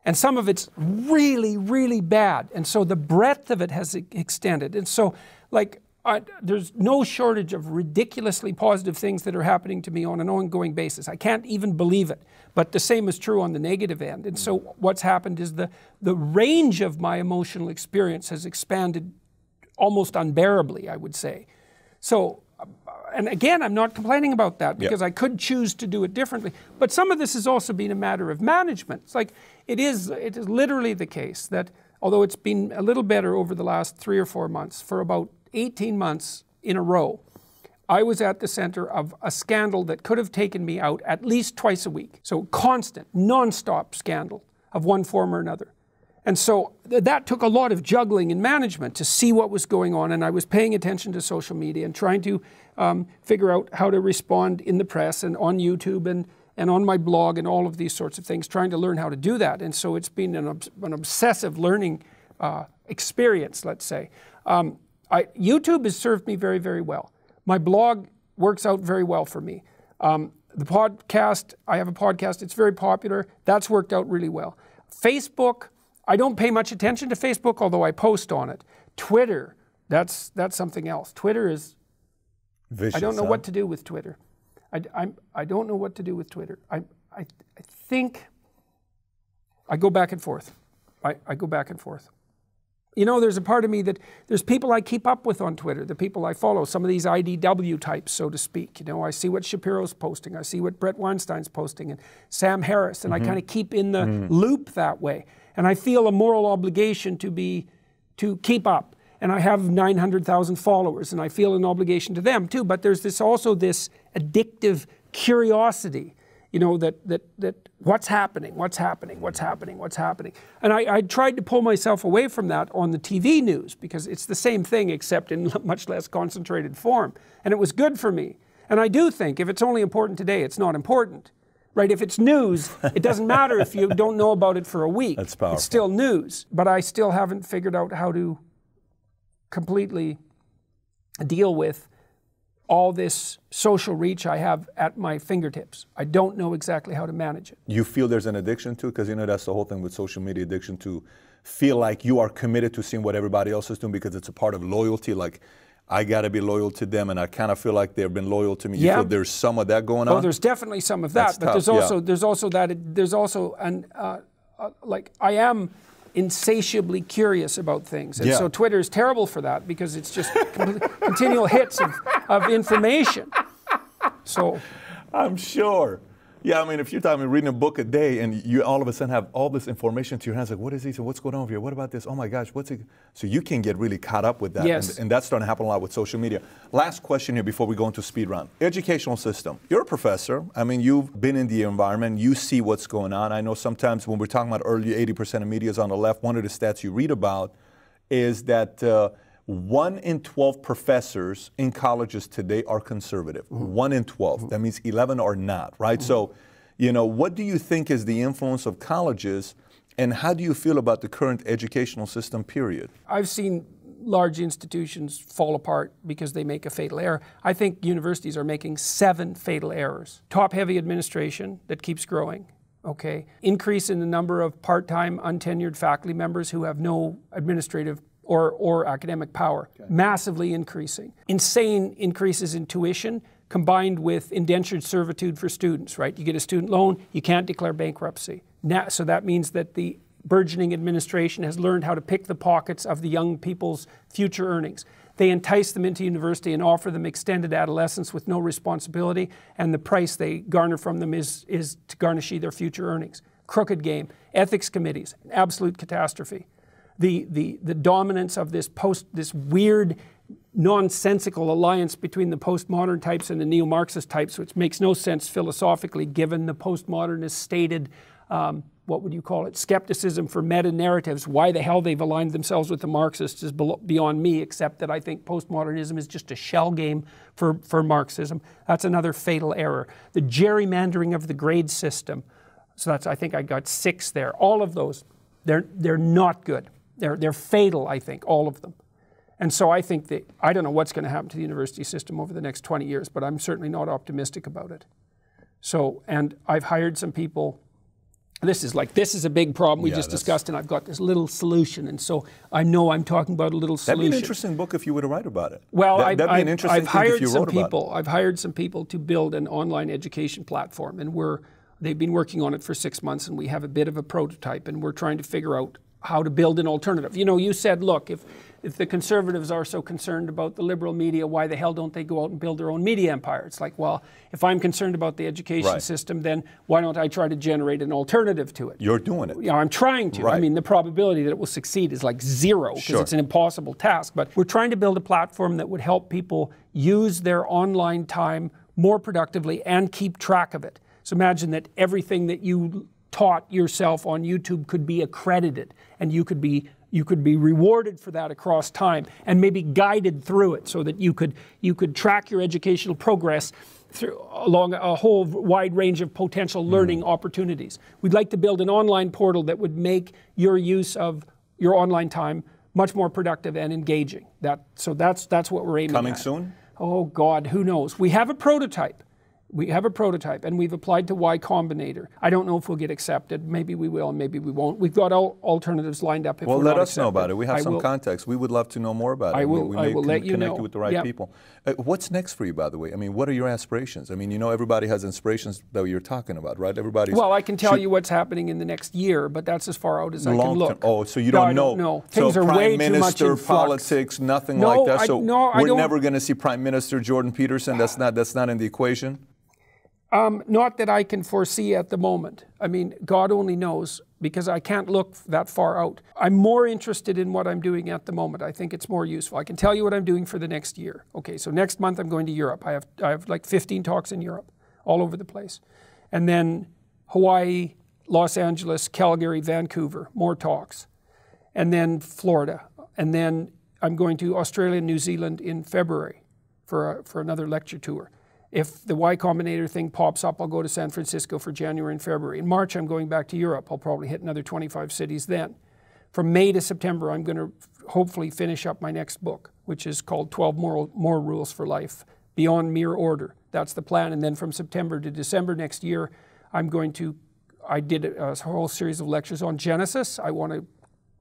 and some of it's really, really bad. And so the breadth of it has extended. And so, like, I, there's no shortage of ridiculously positive things that are happening to me on an ongoing basis. I can't even believe it. But the same is true on the negative end. And so, what's happened is the, the range of my emotional experience has expanded almost unbearably, I would say. So, and again, I'm not complaining about that because I could choose to do it differently. But some of this has also been a matter of management. It's like it is, it is literally the case that although it's been a little better over the last three or four months, for about 18 months in a row, I was at the center of a scandal that could have taken me out at least twice a week. So constant, nonstop scandal of one form or another. And so th- that took a lot of juggling and management to see what was going on. And I was paying attention to social media and trying to um, figure out how to respond in the press and on YouTube and, and on my blog and all of these sorts of things, trying to learn how to do that. And so it's been an, obs- an obsessive learning uh, experience, let's say. Um, I, YouTube has served me very, very well. My blog works out very well for me. Um, the podcast, I have a podcast, it's very popular. That's worked out really well. Facebook, I don't pay much attention to Facebook, although I post on it. Twitter, that's, that's something else. Twitter is, vicious, I don't know huh? what to do with Twitter. I, I'm, I don't know what to do with Twitter. I, I, I think I go back and forth. I, I go back and forth. You know, there's a part of me that there's people I keep up with on Twitter, the people I follow, some of these IDW types, so to speak. You know, I see what Shapiro's posting, I see what Bret Weinstein's posting, and Sam Harris, and I mm-hmm. kind of keep in the mm. loop that way. And I feel a moral obligation to be, to keep up. And I have 900,000 followers, and I feel an obligation to them too. But there's this also this addictive curiosity you know, that, that, that what's happening, what's happening, what's happening, what's happening. And I, I tried to pull myself away from that on the TV news because it's the same thing except in [LAUGHS] much less concentrated form. And it was good for me. And I do think if it's only important today, it's not important. Right? If it's news, it doesn't matter if you don't know about it for a week. [LAUGHS] That's powerful. It's still news. But I still haven't figured out how to completely deal with all this social reach I have at my fingertips. I don't know exactly how to manage it. You feel there's an addiction to, because you know that's the whole thing with social media addiction to feel like you are committed to seeing what everybody else is doing because it's a part of loyalty. Like I got to be loyal to them, and I kind of feel like they've been loyal to me. You Yeah. feel there's some of that going on. Oh, there's definitely some of that, That's but tough, there's yeah. also there's also that there's also an uh, uh, like I am insatiably curious about things, and Yeah. so Twitter is terrible for that because it's just [LAUGHS] continual hits of, of information. So I'm sure. Yeah, I mean, if you're talking reading a book a day and you all of a sudden have all this information to your hands, like, what is this? What's going on over here? What about this? Oh my gosh, what's it? So you can get really caught up with that. Yes. And, and that's starting to happen a lot with social media. Last question here before we go into speed round. Educational system. You're a professor. I mean, you've been in the environment. You see what's going on. I know sometimes when we're talking about early 80% of media is on the left, one of the stats you read about is that uh, one in 12 professors in colleges today are conservative. Mm-hmm. One in 12. Mm-hmm. That means 11 are not, right? So, mm-hmm. you know, what do you think is the influence of colleges and how do you feel about the current educational system, period? I've seen large institutions fall apart because they make a fatal error. I think universities are making seven fatal errors. Top heavy administration that keeps growing. Okay. Increase in the number of part time, untenured faculty members who have no administrative or, or academic power, okay. massively increasing. Insane increases in tuition combined with indentured servitude for students, right? You get a student loan, you can't declare bankruptcy. Now, so that means that the burgeoning administration has learned how to pick the pockets of the young people's future earnings. They entice them into university and offer them extended adolescence with no responsibility, and the price they garner from them is, is to garnish their future earnings. Crooked game. Ethics committees, absolute catastrophe. The, the, the dominance of this post, this weird, nonsensical alliance between the postmodern types and the neo Marxist types, which makes no sense philosophically given the postmodernist stated um, what would you call it, skepticism for meta narratives. Why the hell they've aligned themselves with the Marxists is beyond me, except that I think postmodernism is just a shell game for, for Marxism. That's another fatal error. The gerrymandering of the grade system. So that's, I think I got six there. All of those, they're, they're not good. They're, they're fatal, I think, all of them. And so I think that, I don't know what's going to happen to the university system over the next 20 years, but I'm certainly not optimistic about it. So, and I've hired some people this is like this is a big problem we yeah, just discussed, and I've got this little solution, and so I know I'm talking about a little solution. That'd be an interesting book if you were to write about it. Well, that, would be an interesting I've hired some people. I've hired some people to build an online education platform, and we're they've been working on it for six months, and we have a bit of a prototype, and we're trying to figure out how to build an alternative. You know, you said, look, if if the conservatives are so concerned about the liberal media, why the hell don't they go out and build their own media empire? It's like, well, if I'm concerned about the education right. system, then why don't I try to generate an alternative to it? You're doing it. Yeah, you know, I'm trying to. Right. I mean, the probability that it will succeed is like zero because sure. it's an impossible task. But we're trying to build a platform that would help people use their online time more productively and keep track of it. So imagine that everything that you taught yourself on YouTube could be accredited and you could be you could be rewarded for that across time and maybe guided through it so that you could you could track your educational progress through, along a whole wide range of potential learning mm. opportunities. We'd like to build an online portal that would make your use of your online time much more productive and engaging. That so that's that's what we're aiming Coming at. Coming soon? Oh God, who knows? We have a prototype we have a prototype and we've applied to Y Combinator. I don't know if we'll get accepted. Maybe we will, and maybe we won't. We've got all alternatives lined up. well, let us accepted. know about it. We have I some will, context. We would love to know more about it. I will. We may I will let you connect know. you with the right yep. people. Uh, what's next for you, by the way? I mean, what are your aspirations? I mean, you know, everybody has inspirations that you're talking about, right? Everybody. Well, I can tell you what's happening in the next year, but that's as far out as I can look. Oh, so you don't no, know? No, Things so are Prime way Minister, too much in politics, nothing no, like that. So I, no, we're never going to see Prime Minister Jordan Peterson. That's not. That's not in the equation. Um, not that I can foresee at the moment. I mean, God only knows because I can't look that far out. I'm more interested in what I'm doing at the moment. I think it's more useful. I can tell you what I'm doing for the next year. Okay, so next month I'm going to Europe. I have, I have like 15 talks in Europe, all over the place. And then Hawaii, Los Angeles, Calgary, Vancouver, more talks. And then Florida. And then I'm going to Australia and New Zealand in February for, a, for another lecture tour. If the Y Combinator thing pops up, I'll go to San Francisco for January and February. In March, I'm going back to Europe. I'll probably hit another 25 cities then. From May to September, I'm going to hopefully finish up my next book, which is called 12 Moral, More Rules for Life Beyond Mere Order. That's the plan. And then from September to December next year, I'm going to, I did a, a whole series of lectures on Genesis. I want to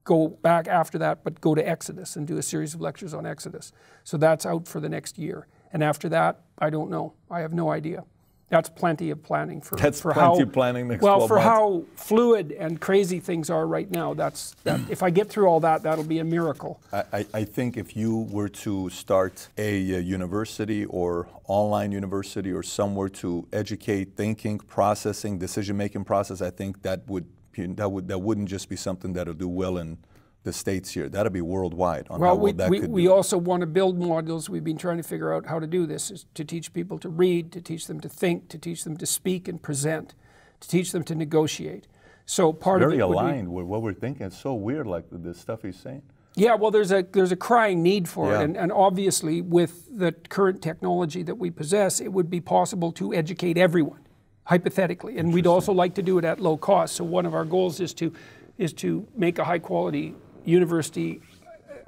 go back after that, but go to Exodus and do a series of lectures on Exodus. So that's out for the next year. And after that, I don't know. I have no idea. That's plenty of planning for. That's for plenty how, of planning next Well, for months. how fluid and crazy things are right now, that's that, if I get through all that, that'll be a miracle. I, I think if you were to start a, university or online university or somewhere to educate thinking, processing, decision-making process, I think that would that would that wouldn't just be something that'll do well in the states here. That'll be worldwide on well, how we, that we, we also want to build modules. We've been trying to figure out how to do this, is to teach people to read, to teach them to think, to teach them to speak and present, to teach them to negotiate. So part very of it aligned with what we're thinking. It's so weird, like the stuff he's saying. Yeah, well, there's a there's a crying need for yeah. it, and, and obviously, with the current technology that we possess, it would be possible to educate everyone, hypothetically, and we'd also like to do it at low cost. So one of our goals is to is to make a high quality university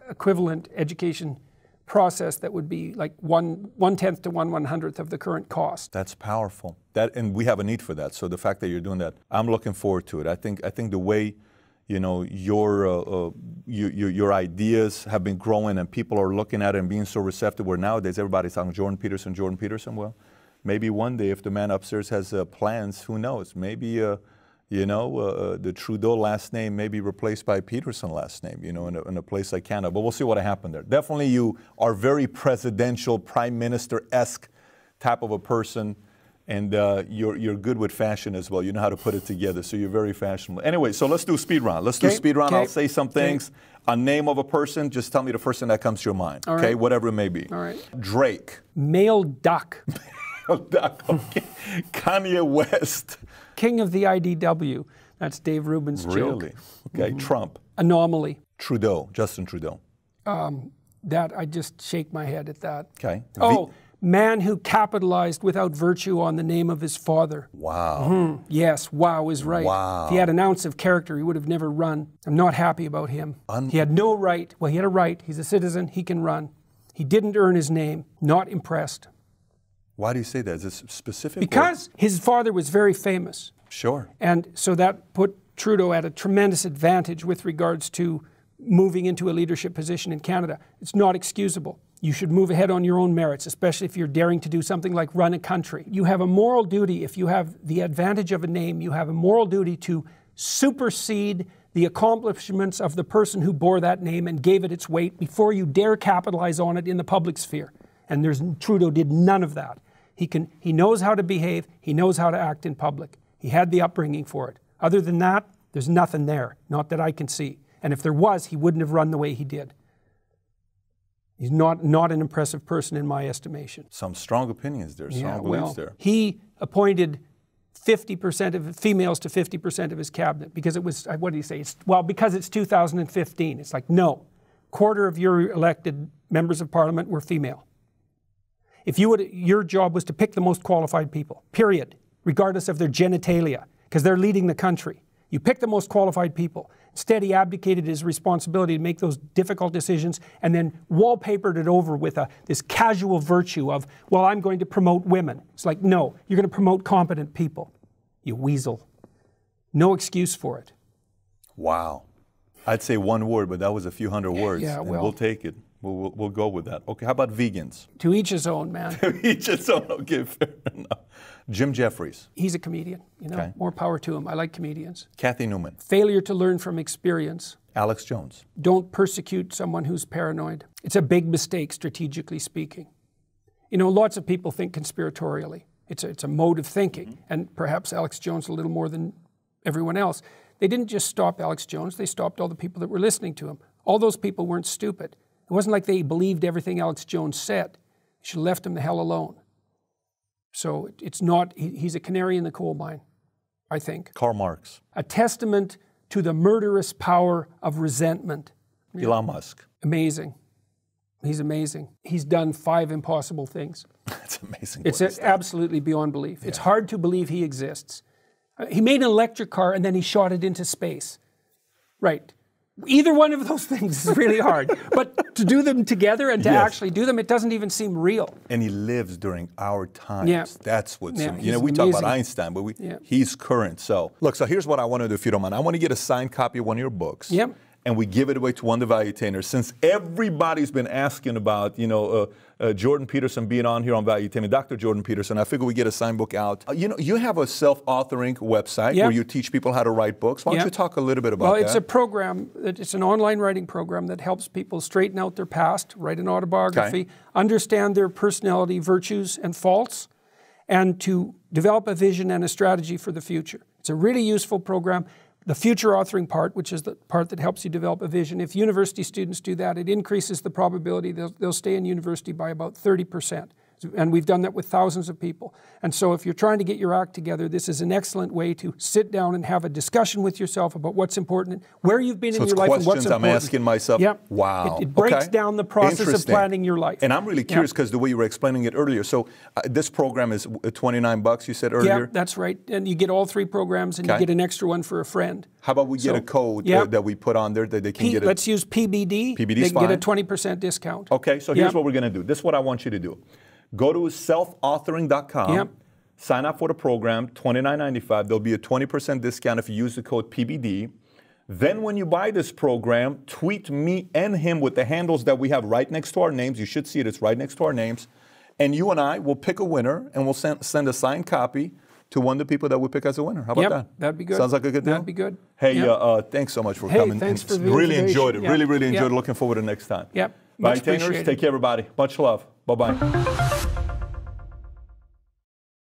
equivalent education process that would be like one one tenth to one one hundredth of the current cost. That's powerful. That and we have a need for that. So the fact that you're doing that, I'm looking forward to it. I think I think the way, you know, your uh, uh, your, your, your ideas have been growing and people are looking at it and being so receptive. Where nowadays everybody's talking Jordan Peterson, Jordan Peterson. Well, maybe one day if the man upstairs has uh, plans, who knows? Maybe uh, you know, uh, uh, the Trudeau last name may be replaced by Peterson last name, you know, in a, in a, place like Canada. But we'll see what happened there. Definitely you are very presidential, prime minister-esque type of a person. And uh, you're, you're good with fashion as well. You know how to put it together, so you're very fashionable. Anyway, so let's do speed round. Let's do speed round. I'll say some things. A name of a person, just tell me the first thing that comes to your mind. All okay, right. whatever it may be. All right. Drake. Male duck. [LAUGHS] Male duck. Okay. Kanye West. King of the IDW. That's Dave Rubin's joke. Really? Okay. Mm-hmm. Trump. Anomaly. Trudeau. Justin Trudeau. Um, That I just shake my head at that. Okay. V- Oh, man who capitalized without virtue on the name of his father. Wow. Yes, wow is right. Wow. If he had an ounce of character, he would have never run. I'm not happy about him. he had no right. Well, he had a right. He's a citizen. He can run. He didn't earn his name. Not impressed. Why do you say that? Is this specific? or- Because his father was very famous. Sure. And so that put Trudeau at a tremendous advantage with regards to moving into a leadership position in Canada. It's not excusable. You should move ahead on your own merits, especially if you're daring to do something like run a country. You have a moral duty, if you have the advantage of a name, you have a moral duty to supersede the accomplishments of the person who bore that name and gave it its weight before you dare capitalize on it in the public sphere. And there's Trudeau did none of that. He can he knows how to behave, he knows how to act in public. He had the upbringing for it. Other than that, there's nothing there, not that I can see. And if there was, he wouldn't have run the way he did. He's not, not an impressive person in my estimation. Some strong opinions there, strong beliefs well, there. he appointed 50% of females to 50% of his cabinet because it was, uh, what do you say? It's, well, because it's 2015. It's like, no, quarter of your elected members of parliament were female. If you would, your job was to pick the most qualified people, period, regardless of their genitalia, because they're leading the country. You pick the most qualified people. Instead, he abdicated his responsibility to make those difficult decisions and then wallpapered it over with a, this casual virtue of, well, I'm going to promote women. It's like, no, you're going to promote competent people. You weasel. No excuse for it. Wow. I'd say one word, but that was a few hundred words. Yeah, and well- we'll take it. We'll, we'll, go with that. Okay, how about vegans? [LAUGHS] To each his own, man. to Each its own. Okay, fair enough. Jim Jeffries, He's a comedian, you know, Okay. more power to him. I like comedians. Cathy Newman, Failure to learn from experience. Alex Jones, Don't persecute someone who's paranoid. It's a big mistake, strategically speaking. You know, lots of people think conspiratorially. It's a, it's a mode of thinking, mm-hmm. and perhaps Alex Jones a little more than everyone else. They didn't just stop Alex Jones, they stopped all the people that were listening to him. All those people weren't stupid. It wasn't like they believed everything Alex Jones said. Have left him the hell alone. So it's not, he's a canary in the coal mine, I think. Karl Marx, A testament to the murderous power of resentment. Elon Musk. Amazing. He's amazing. He's done five impossible things. [LAUGHS] That's amazing. It's done. absolutely beyond belief. It's hard to believe he exists. Uh, He made an electric car and then he shot it into space. Right. Either one of those [LAUGHS] things is really hard. but to do them together and to Yes. actually do them, it doesn't even seem real. and he lives during our times. Yeah. That's what's, Yeah, you know, we talk about. Einstein, but we, Yeah. he's current. So, look, so here's what I want to do, if you don't mind. I want to get a signed copy of one of your books. Yep. And we give it away to one of the valuetainers. Since everybody's been asking about, you know, uh, uh, Jordan Peterson being on here on Valuetainment, Dr. Jordan Peterson, I figure we get a signed book out. Uh, you know, you have a self-authoring website Yep. where you teach people how to write books. Why don't Yep. you talk a little bit about Well, that? Well, it's a program, it's an online writing program that helps people straighten out their past, write an autobiography, Okay. understand their personality virtues and faults, and to develop a vision and a strategy for the future. It's a really useful program. The future authoring part, which is the part that helps you develop a vision, if university students do that, it increases the probability they'll, they'll stay in university by about 30%. And we've done that with thousands of people. And so if you're trying to get your act together, this is an excellent way to sit down and have a discussion with yourself about what's important, where you've been So in your life, and what's questions I'm important. asking myself. Yep. Wow. It, it breaks Okay. down the process of planning your life. And I'm really curious because the way you were explaining it earlier. So uh, this program is uh, 29 bucks. You said earlier. Yeah, that's right. And you get all three programs, and Okay. you get an extra one for a friend. How about we get So, a code uh, that we put on there that they can P- get it? let's use PBD. PBD they can get a 20% discount. Okay, so here's Yep. what we're going to do. This is what I want you to do. Go to selfauthoring.com. Yep. Sign up for the program, $29.95. There'll be a 20% discount if you use the code PBD. Then, when you buy this program, tweet me and him with the handles that we have right next to our names. You should see it, it's right next to our names. And you and I will pick a winner and we'll send, send a signed copy to one of the people that we pick as a winner. How about Yep, that? that'd be good. Sounds like a good deal? That'd be good. Hey, Yep. uh, uh, thanks so much for Hey, coming. thanks for the Really enjoyed it. Yep, Really, really enjoyed it. Looking forward to next time. Yep, Bye, much Take care, everybody. Much love. Bye bye.